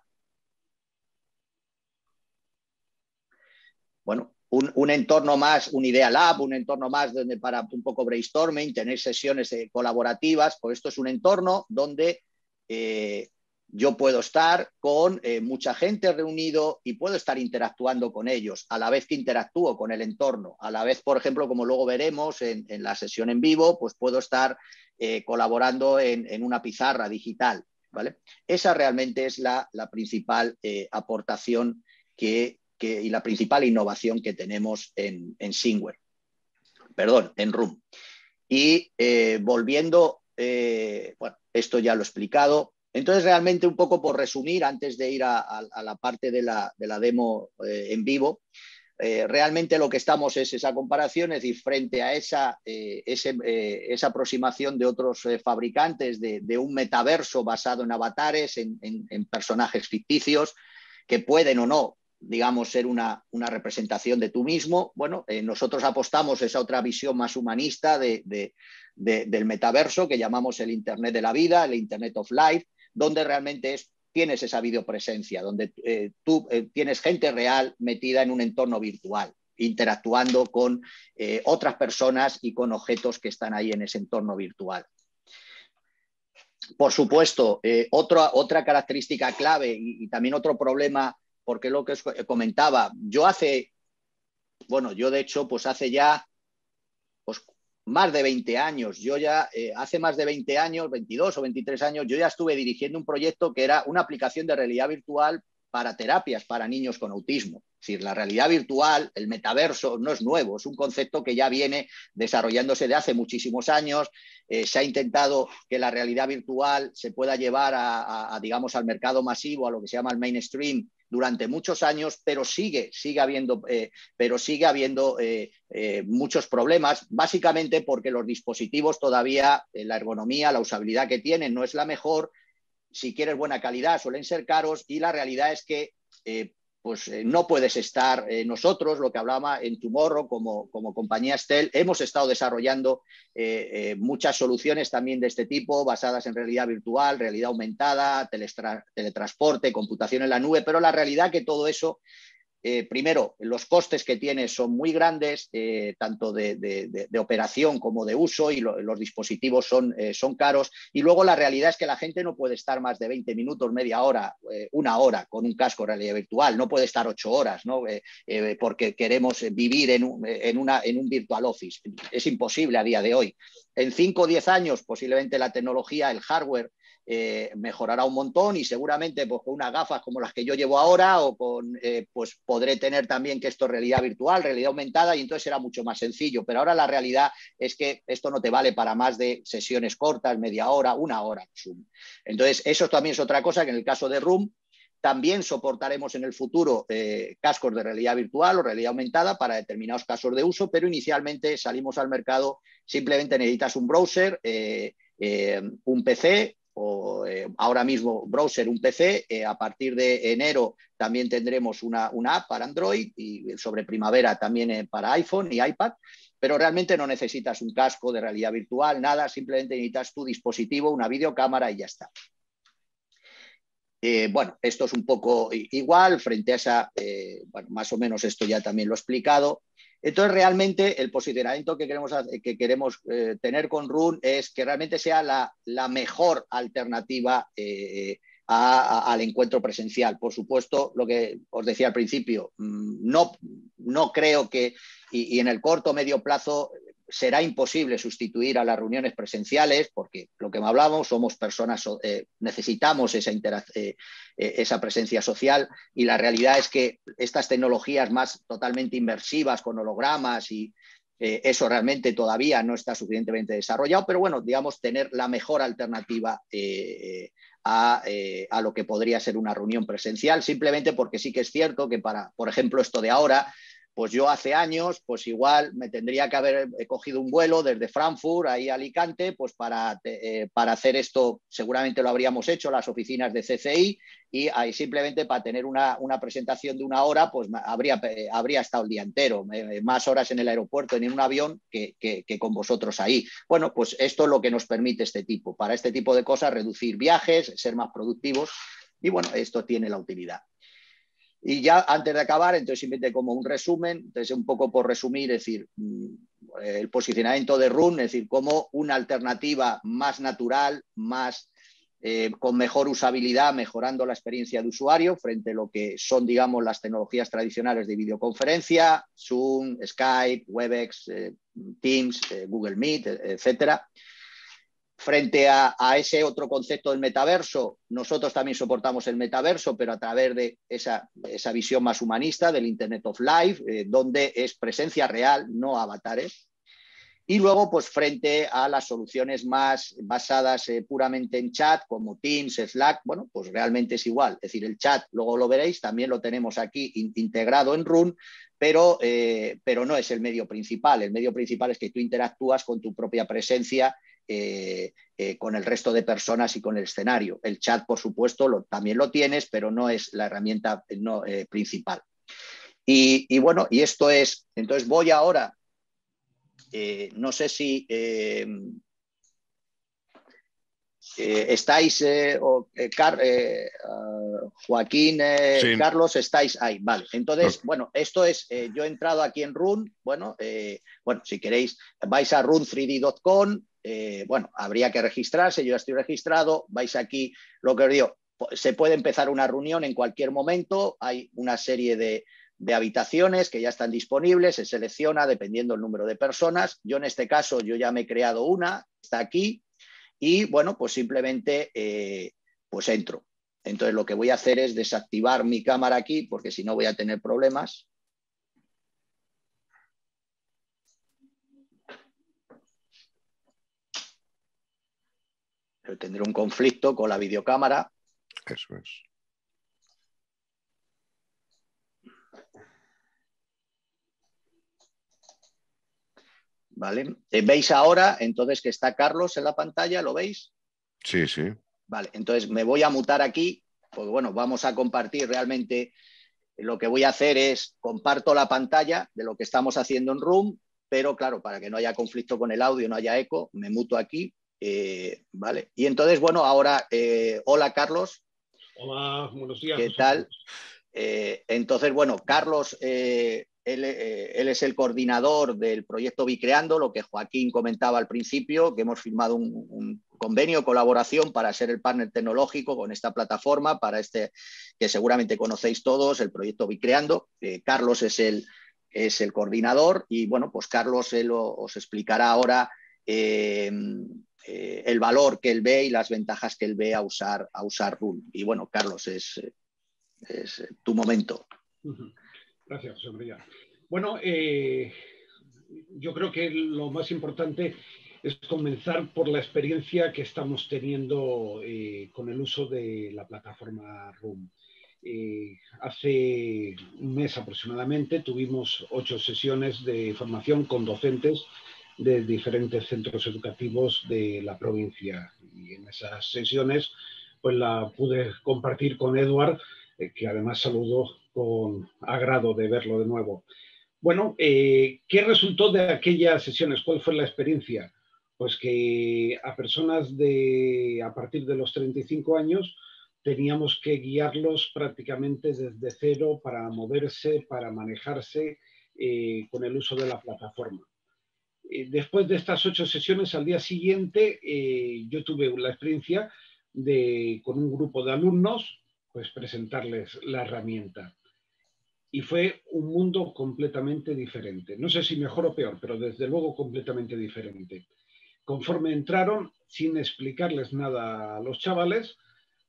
Bueno, un, entorno más, un Idea Lab, un entorno más donde para un poco brainstorming, tener sesiones colaborativas, pues esto es un entorno donde eh, yo puedo estar con eh, mucha gente reunido y puedo estar interactuando con ellos, a la vez que interactúo con el entorno. A la vez, por ejemplo, como luego veremos en, la sesión en vivo, pues puedo estar eh, colaborando en, una pizarra digital. ¿vale? Esa realmente es la, principal eh, aportación que, y la principal innovación que tenemos en, en Singware. Perdón, en Room. Y volviendo, bueno, esto ya lo he explicado, entonces, realmente un poco por resumir, antes de ir a, la parte de la, demo eh, en vivo, eh, realmente lo que estamos es esa comparación, es decir, frente a esa, eh, esa aproximación de otros fabricantes de, un metaverso basado en avatares, en, personajes ficticios, que pueden o no digamos, ser una, representación de tú mismo. Bueno, nosotros apostamos esa otra visión más humanista del metaverso que llamamos el Internet de la vida, el Internet of Life, donde realmente es tienes esa videopresencia, donde eh, tú eh, tienes gente real metida en un entorno virtual, interactuando con eh, otras personas y con objetos que están ahí en ese entorno virtual. Por supuesto, otra, otra característica clave y, también otro problema, porque lo que os comentaba, yo hace, bueno, yo de hecho, pues hace ya pues, más de 20 años. Yo ya, eh, hace más de 20 años, 22 o 23 años, yo ya estuve dirigiendo un proyecto que era una aplicación de realidad virtual para terapias para niños con autismo. Es decir, la realidad virtual, el metaverso, no es nuevo, es un concepto que ya viene desarrollándose de hace muchísimos años. Eh, se ha intentado que la realidad virtual se pueda llevar a, digamos, al mercado masivo, a lo que se llama el mainstream, durante muchos años, pero sigue, sigue habiendo, eh, pero sigue habiendo eh, eh, muchos problemas, básicamente porque los dispositivos todavía, la ergonomía, la usabilidad que tienen no es la mejor. Si quieres buena calidad, suelen ser caros y la realidad es que pues eh, no puedes estar. Eh, nosotros, lo que hablaba en Tomorrow como, como compañía Estel, hemos estado desarrollando eh, muchas soluciones también de este tipo, basadas en realidad virtual, realidad aumentada, teletransporte, computación en la nube, pero la realidad que todo eso eh, primero, los costes que tiene son muy grandes, eh, tanto de, operación como de uso, y los dispositivos son, eh, son, caros. Y luego la realidad es que la gente no puede estar más de 20 minutos, media hora, una hora con un casco de realidad virtual, no puede estar ocho horas, ¿no? porque queremos vivir en un, en, una, virtual office. Es imposible a día de hoy. En 5 o 10 años, posiblemente la tecnología, el hardware, eh, mejorará un montón y seguramente pues, con unas gafas como las que yo llevo ahora o con, eh, pues podré tener también que esto es realidad virtual, realidad aumentada y entonces será mucho más sencillo. Pero ahora la realidad es que esto no te vale para más de sesiones cortas, media hora, una hora. Entonces, eso también es otra cosa que en el caso de Room también soportaremos en el futuro eh, cascos de realidad virtual o realidad aumentada para determinados casos de uso, pero inicialmente salimos al mercado, simplemente necesitas un browser, un PC o eh, ahora mismo browser, un PC. Eh, a partir de enero también tendremos una, app para Android y sobre primavera también eh, para iPhone y iPad. Pero realmente no necesitas un casco de realidad virtual, nada, simplemente necesitas tu dispositivo, una videocámara y ya está. bueno, esto es un poco igual frente a esa, bueno, más o menos esto ya también lo he explicado. Entonces, realmente el posicionamiento que queremos, que queremos eh, tener con Run es que realmente sea la, mejor alternativa eh, al encuentro presencial. Por supuesto, lo que os decía al principio, mm, no, no creo que, y, y en el corto o medio plazo, será imposible sustituir a las reuniones presenciales porque lo que hablamos somos personas, eh, necesitamos esa, eh, eh, esa presencia social y la realidad es que estas tecnologías más totalmente inmersivas con hologramas y eso realmente todavía no está suficientemente desarrollado, pero bueno, digamos, tener la mejor alternativa a, a, lo que podría ser una reunión presencial, simplemente porque sí que es cierto que para, por ejemplo, esto de ahora, pues yo hace años, pues igual me tendría que haber cogido un vuelo desde Frankfurt ahí a Alicante, pues para, eh, para hacer esto, seguramente lo habríamos hecho las oficinas de CCI y ahí simplemente para tener una, presentación de una hora, pues habría, eh, habría estado el día entero, eh, más horas en el aeropuerto, en un avión, que, que con vosotros ahí. Bueno, pues esto es lo que nos permite este tipo, para este tipo de cosas, reducir viajes, ser más productivos y bueno, esto tiene la utilidad. Y ya antes de acabar, entonces simplemente como un resumen, entonces un poco por resumir, es decir, mm, el posicionamiento de Run, es decir, como una alternativa más natural, más eh, con mejor usabilidad, mejorando la experiencia de usuario frente a lo que son, digamos, las tecnologías tradicionales de videoconferencia, Zoom, Skype, Webex, eh, Teams, eh, Google Meet, etcétera. Frente a, ese otro concepto del metaverso, nosotros también soportamos el metaverso, pero a través de esa, visión más humanista del Internet of Life, eh, donde es presencia real, no avatares. Y luego, pues frente a las soluciones más basadas eh, puramente en chat, como Teams, Slack, bueno, pues realmente es igual. Es decir, el chat, luego lo veréis, también lo tenemos aquí integrado en Run, pero, eh, pero no es el medio principal. El medio principal es que tú interactúas con tu propia presencia eh, con el resto de personas y con el escenario. El chat, por supuesto, también lo tienes, pero no es la herramienta principal. Y, y, bueno, y esto es, entonces voy ahora eh, no sé si eh, eh, estáis, Joaquín, Carlos, estáis ahí. Vale, entonces, bueno, esto es, yo he entrado aquí en Run, bueno, bueno, si queréis, vais a run3d.com, bueno, habría que registrarse, yo ya estoy registrado, vais aquí, lo que os digo, se puede empezar una reunión en cualquier momento, hay una serie de, de habitaciones que ya están disponibles, se selecciona dependiendo el número de personas. Yo en este caso, yo ya me he creado una, está aquí, y bueno, pues simplemente eh, pues entro. Entonces lo que voy a hacer es desactivar mi cámara aquí, porque si no voy a tener problemas. Pero tendré un conflicto con la videocámara. Eso es. ¿Vale? Eh, ¿Veis ahora entonces que está Carlos en la pantalla? ¿Lo veis? Sí, sí. Vale, entonces me voy a mutar aquí, porque bueno, vamos a compartir realmente. Lo que voy a hacer es comparto la pantalla de lo que estamos haciendo en Room, pero claro, para que no haya conflicto con el audio, no haya eco, me muto aquí. Eh, vale. Y entonces, bueno, ahora, eh, hola Carlos. Hola, buenos días. ¿Qué tal? entonces, bueno, Carlos eh, él, es el coordinador del proyecto Bicreando, lo que Joaquín comentaba al principio, que hemos firmado un, convenio, colaboración para ser el partner tecnológico con esta plataforma, para este que seguramente conocéis todos, el proyecto Bicreando. Eh, Carlos es el, es el coordinador y bueno, pues Carlos os explicará ahora eh, el valor que él ve y las ventajas que él ve a usar, a usar RUN. Y bueno, Carlos, es, es tu momento. Gracias, José María. Bueno, eh, yo creo que lo más importante es comenzar por la experiencia que estamos teniendo eh, con el uso de la plataforma Room. Eh, hace un mes aproximadamente tuvimos ocho sesiones de formación con docentes de diferentes centros educativos de la provincia. Y en esas sesiones pues la pude compartir con Edward, que además saludó con agrado de verlo de nuevo. Bueno, eh, ¿qué resultó de aquellas sesiones? ¿Cuál fue la experiencia? Pues que a personas de a partir de los 35 años teníamos que guiarlos prácticamente desde cero para moverse, para manejarse eh, con el uso de la plataforma. Eh, después de estas ocho sesiones, al día siguiente, yo tuve la experiencia de, con un grupo de alumnos, pues presentarles la herramienta y fue un mundo completamente diferente. No sé si mejor o peor, pero desde luego completamente diferente. Conforme entraron, sin explicarles nada a los chavales,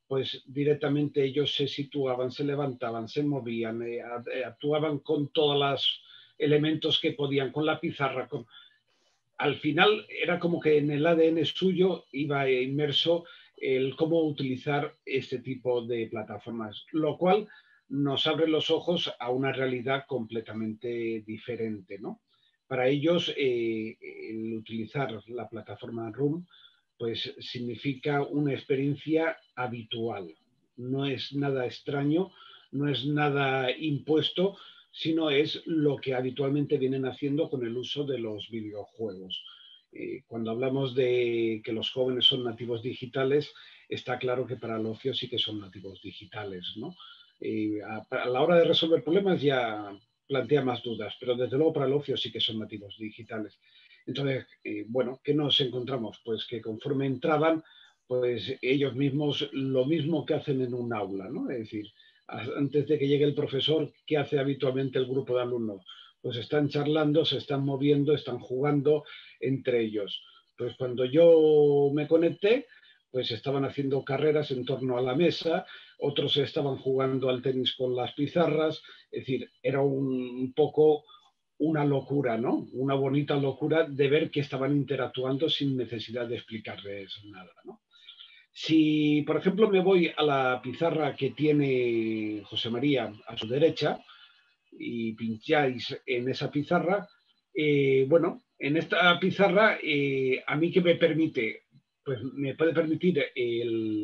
pues directamente ellos se situaban, se levantaban, se movían, eh, eh, actuaban con todos los elementos que podían, con la pizarra. Al final era como que en el ADN suyo iba inmerso el cómo utilizar este tipo de plataformas, lo cual nos abre los ojos a una realidad completamente diferente. ¿no? Para ellos, eh, el utilizar la plataforma Room pues, significa una experiencia habitual. No es nada extraño, no es nada impuesto, sino es lo que habitualmente vienen haciendo con el uso de los videojuegos. Eh, cuando hablamos de que los jóvenes son nativos digitales, está claro que para el ocio sí que son nativos digitales, ¿no? A, la hora de resolver problemas ya plantea más dudas, pero desde luego para el ocio sí que son nativos digitales. Entonces, eh, bueno, ¿qué nos encontramos? Pues que conforme entraban, pues ellos mismos lo mismo que hacen en un aula, ¿no? Es decir, antes de que llegue el profesor, ¿qué hace habitualmente el grupo de alumnos? Pues están charlando, se están moviendo, están jugando entre ellos. Pues cuando yo me conecté, pues estaban haciendo carreras en torno a la mesa, otros estaban jugando al tenis con las pizarras, es decir, era un, poco una locura, ¿no? Una bonita locura de ver que estaban interactuando sin necesidad de explicarles nada, ¿no? Si, por ejemplo, me voy a la pizarra que tiene José María a su derecha y pincháis en esa pizarra, eh, bueno, en esta pizarra, eh, a mí que me permite, pues me puede permitir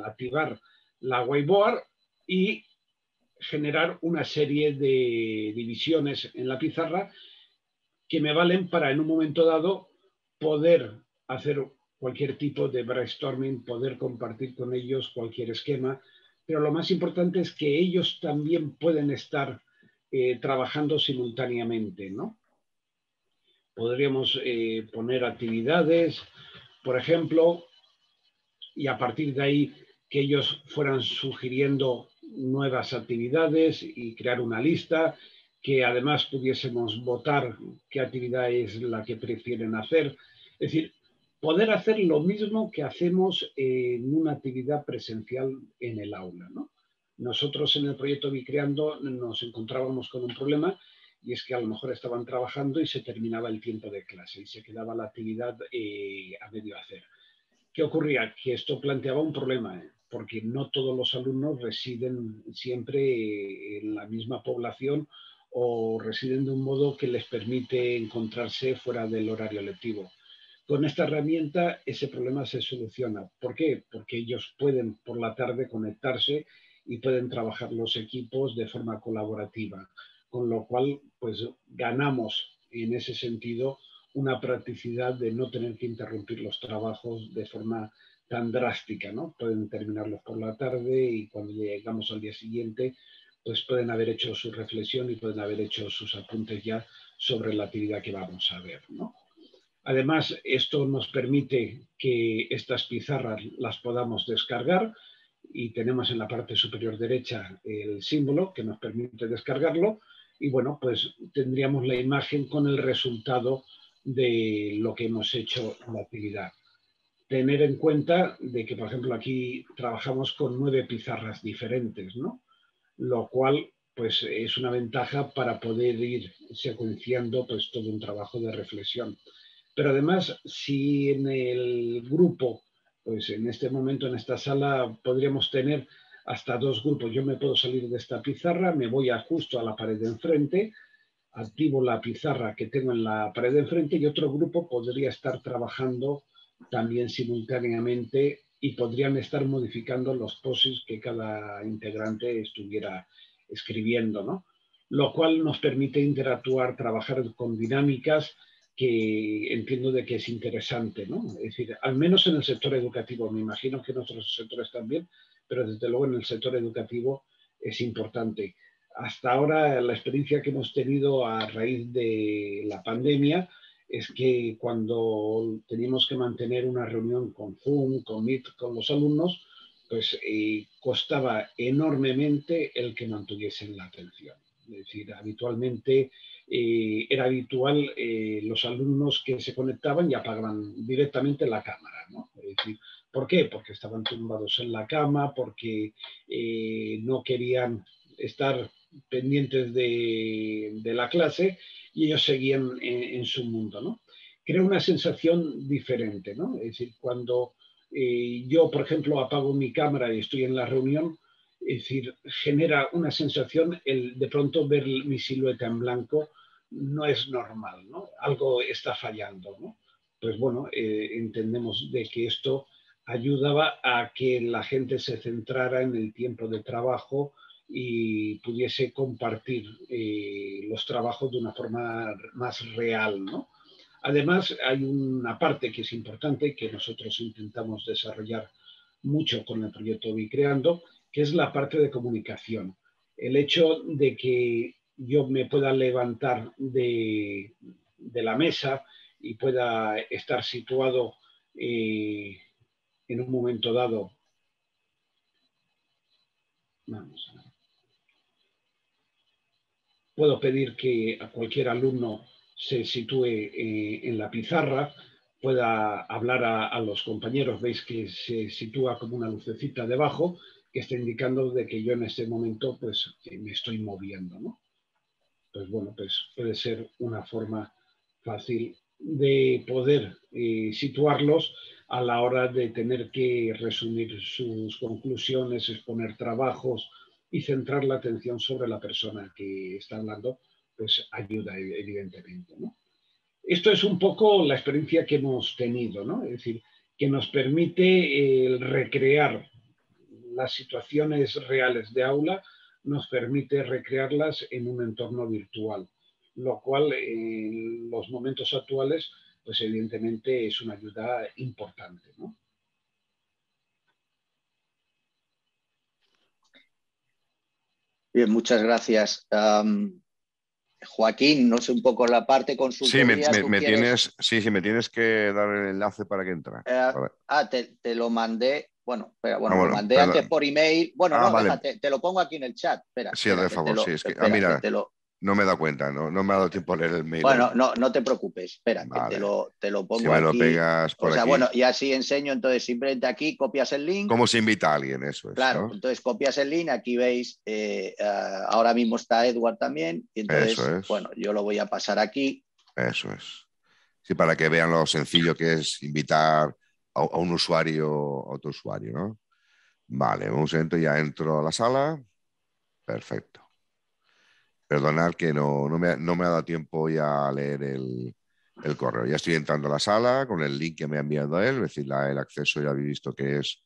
activar la whiteboard y generar una serie de divisiones en la pizarra que me valen para en un momento dado poder hacer cualquier tipo de brainstorming, poder compartir con ellos cualquier esquema, pero lo más importante es que ellos también pueden estar eh, trabajando simultáneamente, ¿no? Podríamos eh, poner actividades, por ejemplo, y a partir de ahí que ellos fueran sugiriendo nuevas actividades y crear una lista, que además pudiésemos votar qué actividad es la que prefieren hacer. Es decir, poder hacer lo mismo que hacemos en una actividad presencial en el aula. Nosotros en el proyecto Bicreando nos encontrábamos con un problema y es que a lo mejor estaban trabajando y se terminaba el tiempo de clase y se quedaba la actividad eh, a medio hacer. ¿Qué ocurría? Que esto planteaba un problema, ¿eh? porque no todos los alumnos residen siempre en la misma población o residen de un modo que les permite encontrarse fuera del horario lectivo. Con esta herramienta ese problema se soluciona. ¿Por qué? Porque ellos pueden por la tarde conectarse y pueden trabajar los equipos de forma colaborativa, con lo cual pues ganamos en ese sentido una practicidad de no tener que interrumpir los trabajos de forma tan drástica, ¿no? Pueden terminarlos por la tarde y cuando llegamos al día siguiente, pues pueden haber hecho su reflexión y pueden haber hecho sus apuntes ya sobre la actividad que vamos a ver, ¿no? Además, esto nos permite que estas pizarras las podamos descargar y tenemos en la parte superior derecha el símbolo que nos permite descargarlo y bueno, pues tendríamos la imagen con el resultado de lo que hemos hecho en la actividad. Tener en cuenta de que, por ejemplo, aquí trabajamos con nueve pizarras diferentes, ¿no? Lo cual, pues, es una ventaja para poder ir secuenciando, pues, todo un trabajo de reflexión. Pero además, si en el grupo, pues, en este momento, en esta sala, podríamos tener hasta dos grupos. Yo me puedo salir de esta pizarra, me voy a justo a la pared de enfrente, activo la pizarra que tengo en la pared de enfrente y otro grupo podría estar trabajando también simultáneamente y podrían estar modificando los poses que cada integrante estuviera escribiendo, ¿no? Lo cual nos permite interactuar, trabajar con dinámicas que entiendo de que es interesante, ¿no? Es decir, al menos en el sector educativo, me imagino que en otros sectores también, pero desde luego en el sector educativo es importante hasta ahora la experiencia que hemos tenido a raíz de la pandemia es que cuando teníamos que mantener una reunión con Zoom, con Meet, con los alumnos, pues eh, costaba enormemente el que mantuviesen la atención. Es decir, habitualmente eh, era habitual eh, los alumnos que se conectaban y apagaban directamente la cámara. ¿no? Es decir, ¿Por qué? Porque estaban tumbados en la cama, porque no querían estar pendientes de, la clase y ellos seguían en, su mundo, ¿no? Crea una sensación diferente, ¿no? Es decir, cuando eh, yo, por ejemplo, apago mi cámara y estoy en la reunión, es decir, genera una sensación el de pronto ver mi silueta en blanco no es normal, ¿no? Algo está fallando, ¿no? Pues bueno, eh, entendemos de que esto ayudaba a que la gente se centrara en el tiempo de trabajo, y pudiese compartir eh, los trabajos de una forma más real. ¿no? Además, hay una parte que es importante que nosotros intentamos desarrollar mucho con el proyecto Bicreando, que es la parte de comunicación. El hecho de que yo me pueda levantar de, de la mesa y pueda estar situado eh, en un momento dado. Vamos a ver. Puedo pedir que a cualquier alumno se sitúe eh, en la pizarra, pueda hablar a, los compañeros. Veis que se sitúa como una lucecita debajo que está indicando de que yo en este momento pues me estoy moviendo. pues bueno, pues puede ser una forma fácil de poder eh, situarlos a la hora de tener que resumir sus conclusiones, exponer trabajos y centrar la atención sobre la persona que está hablando, pues ayuda evidentemente. Esto es un poco la experiencia que hemos tenido, ¿no? es decir, que nos permite recrear las situaciones reales de aula, nos permite recrearlas en un entorno virtual, lo cual en los momentos actuales pues evidentemente es una ayuda importante. Bien, muchas gracias. Joaquín, no sé un poco la parte con Sí, me, tienes, sí, sí, me tienes que dar el enlace para que entre. Eh, ah, te, lo mandé. Bueno, espera, bueno, ah, lo mandé antes por email. Bueno, ah, no, déjate, te lo pongo aquí en el chat. Espera, sí, de favor, sí. Es que, ah, mira, no me he dado cuenta, no, no me ha dado tiempo a leer el mail. Bueno, no, no te preocupes, espera, que te lo, te lo pongo si me lo pegas por o sea, bueno, y así enseño, entonces simplemente aquí copias el link. ¿Cómo se invita a alguien? Eso es. Claro, entonces copias el link, aquí veis, eh, ahora mismo está Edward también, y entonces, bueno, yo lo voy a pasar aquí. Eso es. Sí, para que vean lo sencillo que es invitar a, un usuario a otro usuario, ¿no? Vale, un momento, ya entro a la sala. Perfecto. Perdonad que no, no, me, ha dado tiempo ya a leer el, correo. Ya estoy entrando a la sala con el link que me ha enviado él, es decir, el acceso ya habéis visto que es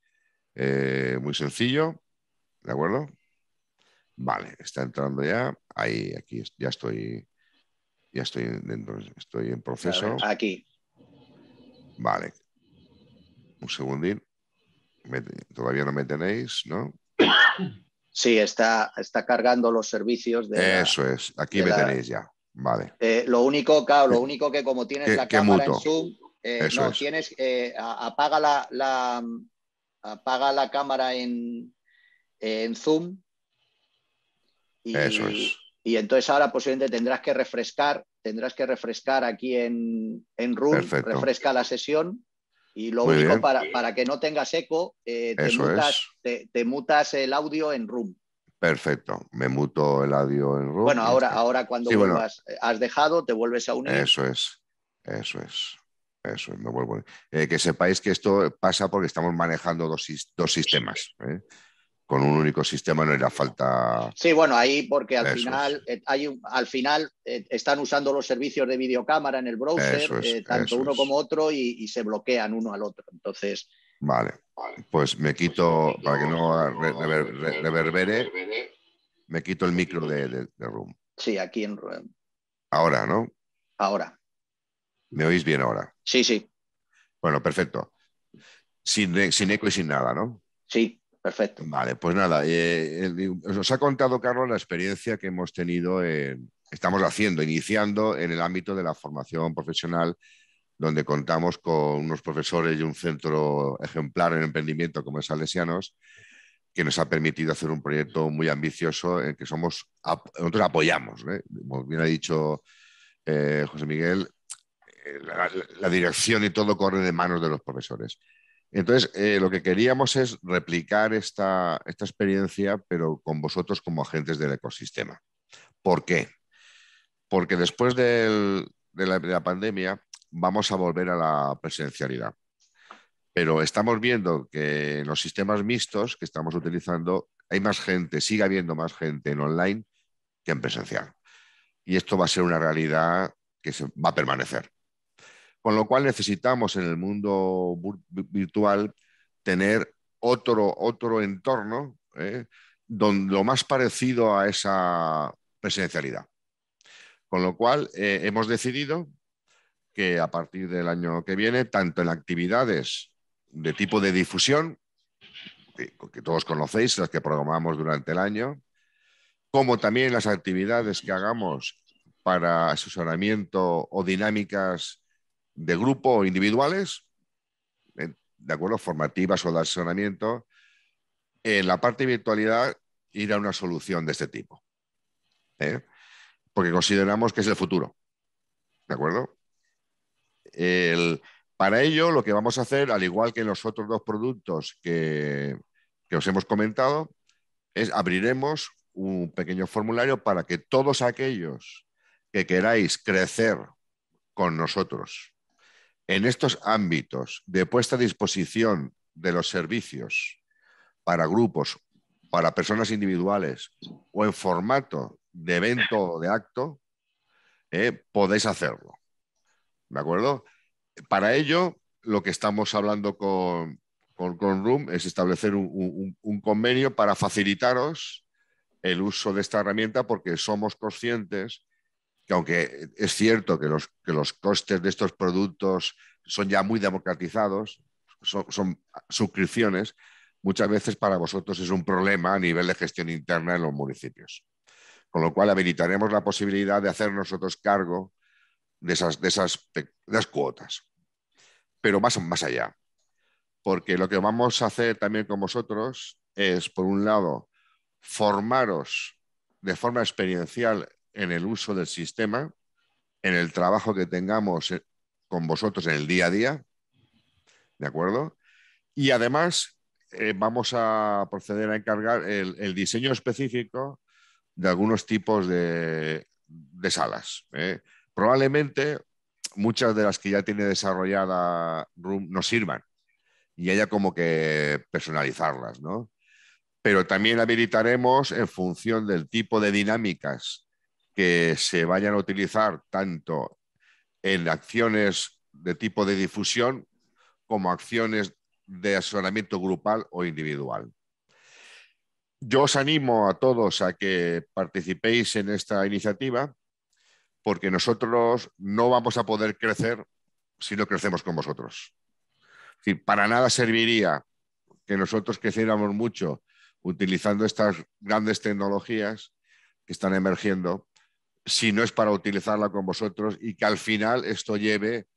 eh, muy sencillo. ¿De acuerdo? Vale, está entrando ya. Ahí, aquí ya estoy. Ya estoy dentro, estoy en proceso. Aquí. Vale. Un segundín. todavía no me tenéis, ¿no? Sí, está, está cargando los servicios de. Eso es, aquí me tenéis ya. Vale. Eh, lo único, claro, lo único que como tienes la cámara en Zoom, eh, no, tienes, eh, apaga la, la, apaga la cámara en, en Zoom. Y, Eso es. Y entonces ahora posiblemente tendrás que refrescar, tendrás que refrescar aquí en, en Room, refresca la sesión y lo único para, para, que no tengas eco, eh, te, mutas, el audio en Room. Perfecto, me muto el audio en Room. Bueno, ahora, ahora cuando vuelvas, eh, has dejado, te vuelves a unir. Eso es, eso es. Eso, me vuelvo. Eh, que sepáis que esto pasa porque estamos manejando dos, dos sistemas con un único sistema no era falta. Sí, bueno, ahí porque al final, eh, hay al final eh, están usando los servicios de videocámara en el browser, eh, tanto uno como otro, y, se bloquean uno al otro. Entonces. Vale, pues me quito, para que no reverbere, me quito el micro de, de, Room. Sí, aquí en Ahora, ¿no? Ahora. ¿Me oís bien ahora? Sí, sí. Bueno, perfecto. Sin, sin eco y sin nada, ¿no? Sí. Perfecto. Vale, pues nada, eh, nos ha contado Carlos la experiencia que hemos tenido, estamos haciendo, iniciando en el ámbito de la formación profesional, donde contamos con unos profesores y un centro ejemplar en emprendimiento como es Salesianos, que nos ha permitido hacer un proyecto muy ambicioso en que somos, nosotros apoyamos, ¿eh? como bien ha dicho eh, José Miguel, eh, la dirección y todo corre de manos de los profesores. Entonces, eh, lo que queríamos es replicar esta, experiencia, pero con vosotros como agentes del ecosistema. ¿Por qué? Porque después de, la, pandemia vamos a volver a la presencialidad. Pero estamos viendo que en los sistemas mixtos que estamos utilizando hay más gente, sigue habiendo más gente en online que en presencial. Y esto va a ser una realidad que va a permanecer. Con lo cual necesitamos en el mundo virtual tener otro, otro entorno ¿eh? donde, lo más parecido a esa presencialidad. Con lo cual eh, hemos decidido que a partir del año que viene, tanto en actividades de tipo de difusión, que, que todos conocéis, las que programamos durante el año, como también las actividades que hagamos para asesoramiento o dinámicas de grupo o individuales, de acuerdo, formativas o de asesoramiento, en la parte de virtualidad ir a una solución de este tipo. ¿eh? Porque consideramos que es el futuro. ¿De acuerdo? para ello, lo que vamos a hacer, al igual que en los otros dos productos que, que os hemos comentado, es abriremos un pequeño formulario para que todos aquellos que queráis crecer con nosotros en estos ámbitos de puesta a disposición de los servicios para grupos, para personas individuales o en formato de evento o de acto, eh, podéis hacerlo. ¿De acuerdo? Para ello, lo que estamos hablando con, con, Room es establecer un, convenio para facilitaros el uso de esta herramienta porque somos conscientes que aunque es cierto que los, que los costes de estos productos son ya muy democratizados, son, suscripciones, muchas veces para vosotros es un problema a nivel de gestión interna en los municipios. Con lo cual habilitaremos la posibilidad de hacer nosotros cargo de esas, de esas, cuotas. Pero más, más allá, porque lo que vamos a hacer también con vosotros es, por un lado, formaros de forma experiencial en el uso del sistema, en el trabajo que tengamos con vosotros en el día a día, ¿de acuerdo? Y además eh, vamos a proceder a encargar el, diseño específico de algunos tipos de, salas. ¿eh? Probablemente muchas de las que ya tiene desarrollada Room no sirvan y haya como que personalizarlas, ¿no? Pero también habilitaremos en función del tipo de dinámicas que se vayan a utilizar tanto en acciones de tipo de difusión como acciones de asesoramiento grupal o individual. Yo os animo a todos a que participéis en esta iniciativa porque nosotros no vamos a poder crecer si no crecemos con vosotros. para nada serviría que nosotros creciéramos mucho utilizando estas grandes tecnologías que están emergiendo si no es para utilizarla con vosotros y que al final esto lleve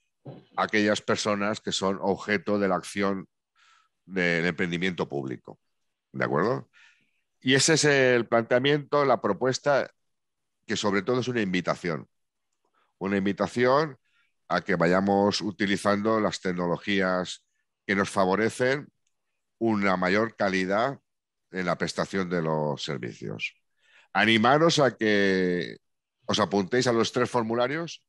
a aquellas personas que son objeto de la acción del emprendimiento público. ¿De acuerdo? Y ese es el planteamiento, la propuesta, que sobre todo es una invitación. Una invitación a que vayamos utilizando las tecnologías que nos favorecen una mayor calidad en la prestación de los servicios. Animaros a que os apuntéis a los tres formularios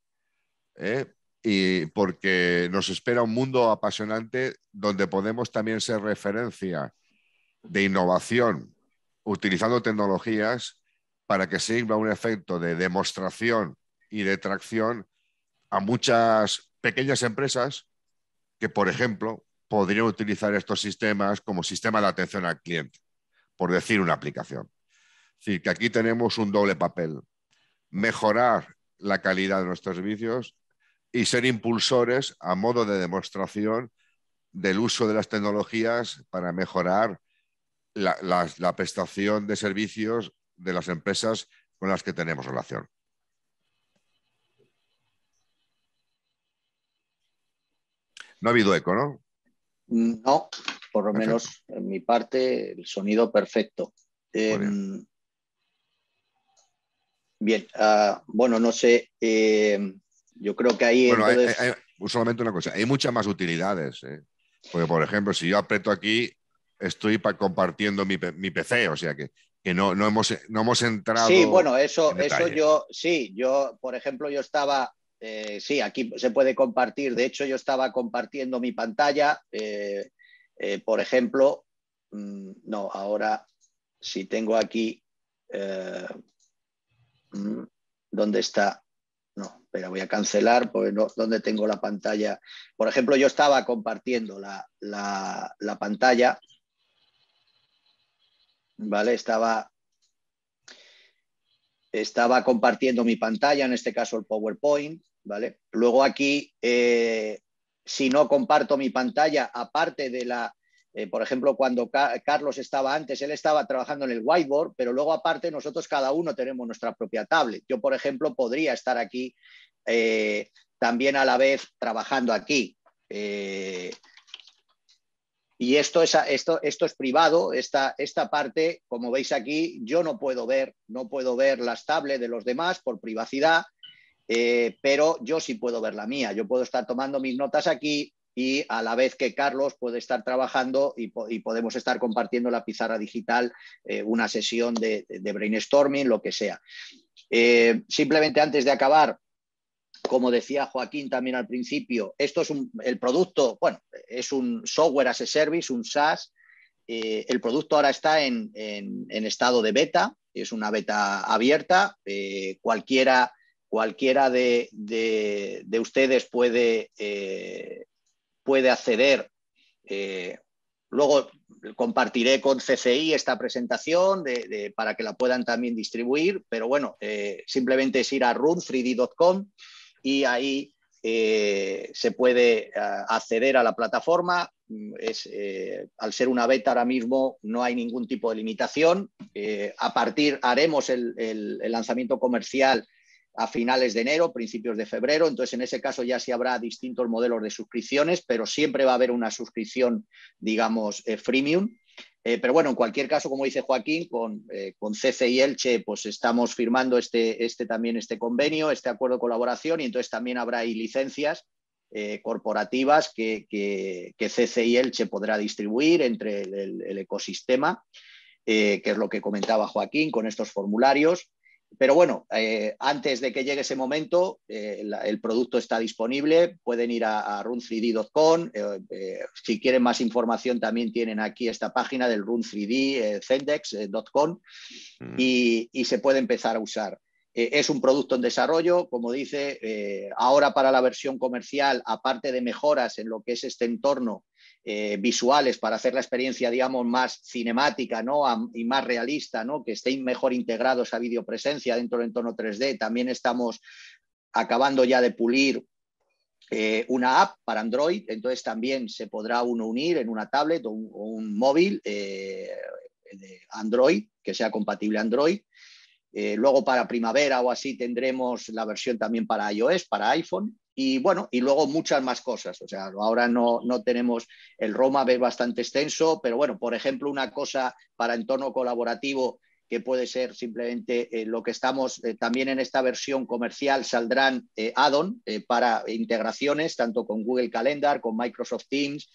¿eh? y porque nos espera un mundo apasionante donde podemos también ser referencia de innovación utilizando tecnologías para que sirva un efecto de demostración y de tracción a muchas pequeñas empresas que, por ejemplo, podrían utilizar estos sistemas como sistema de atención al cliente, por decir una aplicación. Es decir, que aquí tenemos un doble papel mejorar la calidad de nuestros servicios y ser impulsores a modo de demostración del uso de las tecnologías para mejorar la, prestación de servicios de las empresas con las que tenemos relación. No ha habido eco, ¿no? No, por lo menos en mi parte, el sonido perfecto. Bien, ah, bueno, no sé, eh, yo creo que ahí... Bueno, hay, solamente una cosa, hay muchas más utilidades. ¿eh? Porque, por ejemplo, si yo aprieto aquí, estoy compartiendo mi, PC, o sea que, que no, no, hemos, no hemos entrado... Sí, bueno, eso, eso yo, sí, yo, por ejemplo, yo estaba... Eh, sí, aquí se puede compartir. De hecho, yo estaba compartiendo mi pantalla. por ejemplo, mm, no, ahora si tengo aquí, ¿Dónde está? No, espera, voy a cancelar porque no, ¿dónde tengo la pantalla? Por ejemplo, yo estaba compartiendo la, la, pantalla, ¿vale? Estaba, estaba compartiendo mi pantalla, en este caso el PowerPoint, ¿vale? Luego aquí, eh, si no comparto mi pantalla, aparte de la, eh, por ejemplo, cuando Carlos estaba antes, él estaba trabajando en el whiteboard, pero luego aparte nosotros cada uno tenemos nuestra propia tablet. Yo, por ejemplo, podría estar aquí eh, también a la vez trabajando aquí. Eh, y esto es, esto, es privado, esta, esta parte, como veis aquí, yo no puedo ver, no puedo ver las tablets de los demás por privacidad, pero yo sí puedo ver la mía. Yo puedo estar tomando mis notas aquí, y a la vez que Carlos puede estar trabajando y, podemos estar compartiendo la pizarra digital, eh, una sesión de, brainstorming, lo que sea. Eh, simplemente antes de acabar, como decía Joaquín también al principio, esto es el producto, bueno, es un software as a service, un SaaS. Eh, el producto ahora está en, estado de beta, es una beta abierta. cualquiera cualquiera de, ustedes puede puede acceder. Eh, luego compartiré con CCI esta presentación para que la puedan también distribuir, pero bueno, eh, simplemente es ir a run3d.com y ahí eh, se puede acceder a la plataforma. Es, al ser una beta ahora mismo no hay ningún tipo de limitación. a partir, haremos el lanzamiento comercial a finales de enero, principios de febrero. Entonces, en ese caso ya sí habrá distintos modelos de suscripciones, pero siempre va a haber una suscripción, digamos, eh, freemium. Eh, pero bueno, en cualquier caso, como dice Joaquín, con, eh, con CC y Elche, pues estamos firmando este, este, también este convenio, este acuerdo de colaboración, y entonces también habrá ahí licencias corporativas que, que, que, CC y Elche podrá distribuir entre el ecosistema, que es lo que comentaba Joaquín con estos formularios. Pero bueno, eh, antes de que llegue ese momento, eh, el producto está disponible. Pueden ir a, run3d.com. Eh, si quieren más información, también tienen aquí esta página del run3d, zendex.com, mm. y, y, se puede empezar a usar. es un producto en desarrollo, como dice, ahora para la versión comercial, aparte de mejoras en lo que es este entorno eh, visuales para hacer la experiencia, digamos, más cinemática ¿no? y más realista, ¿no? que estén mejor integrados a videopresencia dentro del entorno 3D. También estamos acabando ya de pulir eh, una app para Android, entonces también se podrá uno unir en una tablet o un, móvil eh, Android, que sea compatible Android. luego para primavera o así tendremos la versión también para iOS, para iPhone. Y bueno, y luego muchas más cosas. O sea, ahora no, no tenemos el Roma, es bastante extenso, pero bueno, por ejemplo, una cosa para entorno colaborativo que puede ser simplemente eh, lo que estamos, eh, también en esta versión comercial saldrán eh, add-on para integraciones, tanto con Google Calendar, con Microsoft Teams,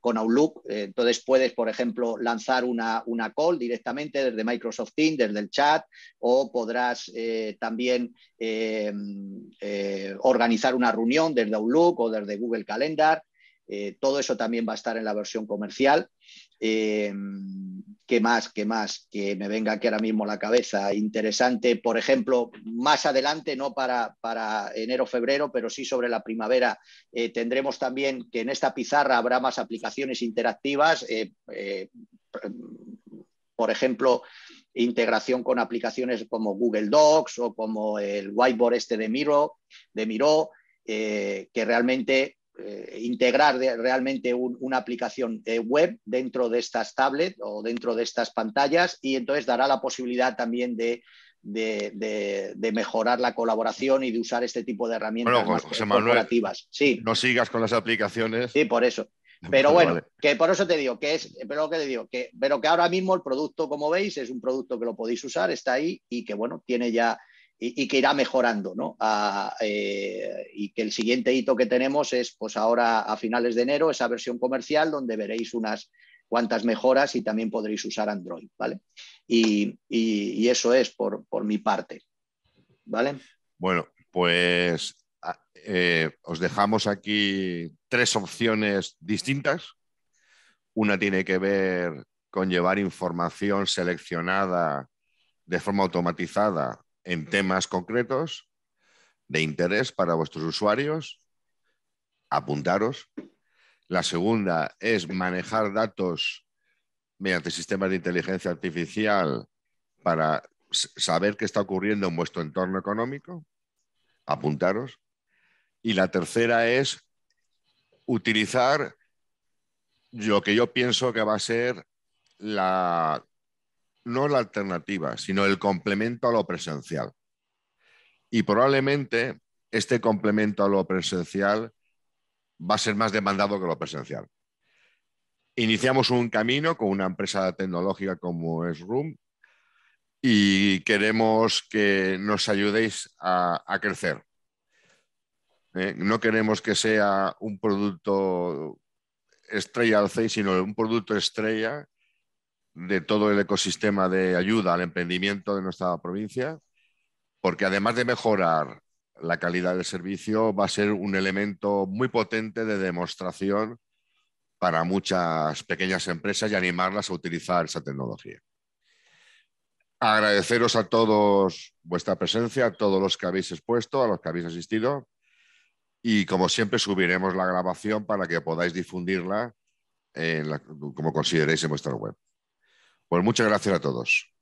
con Outlook. entonces puedes, por ejemplo, lanzar una, una, call directamente desde Microsoft Teams, desde el chat, o podrás también organizar una reunión desde Outlook o desde Google Calendar. todo eso también va a estar en la versión comercial. ¿Qué más? ¿Qué más? Que me venga aquí ahora mismo la cabeza. Interesante, por ejemplo, más adelante, no para, para enero, febrero, pero sí sobre la primavera, eh, tendremos también que en esta pizarra habrá más aplicaciones interactivas. Eh, eh, por ejemplo, integración con aplicaciones como Google Docs o como el whiteboard este de Miro, de Miro que realmente eh, integrar realmente una aplicación eh, web dentro de estas tablets o dentro de estas pantallas y entonces dará la posibilidad también de, mejorar la colaboración y de usar este tipo de herramientas corporativas. sí. No sigas con las aplicaciones. Sí, por eso. Pero bueno, que por eso te digo que es, pero que te digo que, pero que ahora mismo el producto, como veis, es un producto que lo podéis usar, está ahí y que bueno, tiene ya y, que irá mejorando, ¿no? Eh, y que el siguiente hito que tenemos es, pues ahora a finales de enero, esa versión comercial donde veréis unas cuantas mejoras y también podréis usar Android, ¿vale? Y, eso es por, mi parte, ¿vale? Bueno, pues eh, os dejamos aquí tres opciones distintas. Una tiene que ver con llevar información seleccionada de forma automatizada en temas concretos de interés para vuestros usuarios, apuntaros. La segunda es manejar datos mediante sistemas de inteligencia artificial para saber qué está ocurriendo en vuestro entorno económico, apuntaros. Y la tercera es utilizar lo que yo pienso que va a ser la no la alternativa, sino el complemento a lo presencial. Y probablemente este complemento a lo presencial va a ser más demandado que lo presencial. Iniciamos un camino con una empresa tecnológica como es Room y queremos que nos ayudéis a, crecer. ¿eh? No queremos que sea un producto estrella al CEI, sino un producto estrella de todo el ecosistema de ayuda al emprendimiento de nuestra provincia, porque además de mejorar la calidad del servicio, va a ser un elemento muy potente de demostración para muchas pequeñas empresas y animarlas a utilizar esa tecnología. Agradeceros a todos vuestra presencia, a todos los que habéis expuesto, a los que habéis asistido y como siempre subiremos la grabación para que podáis difundirla como consideréis en vuestra web. Pues muchas gracias a todos.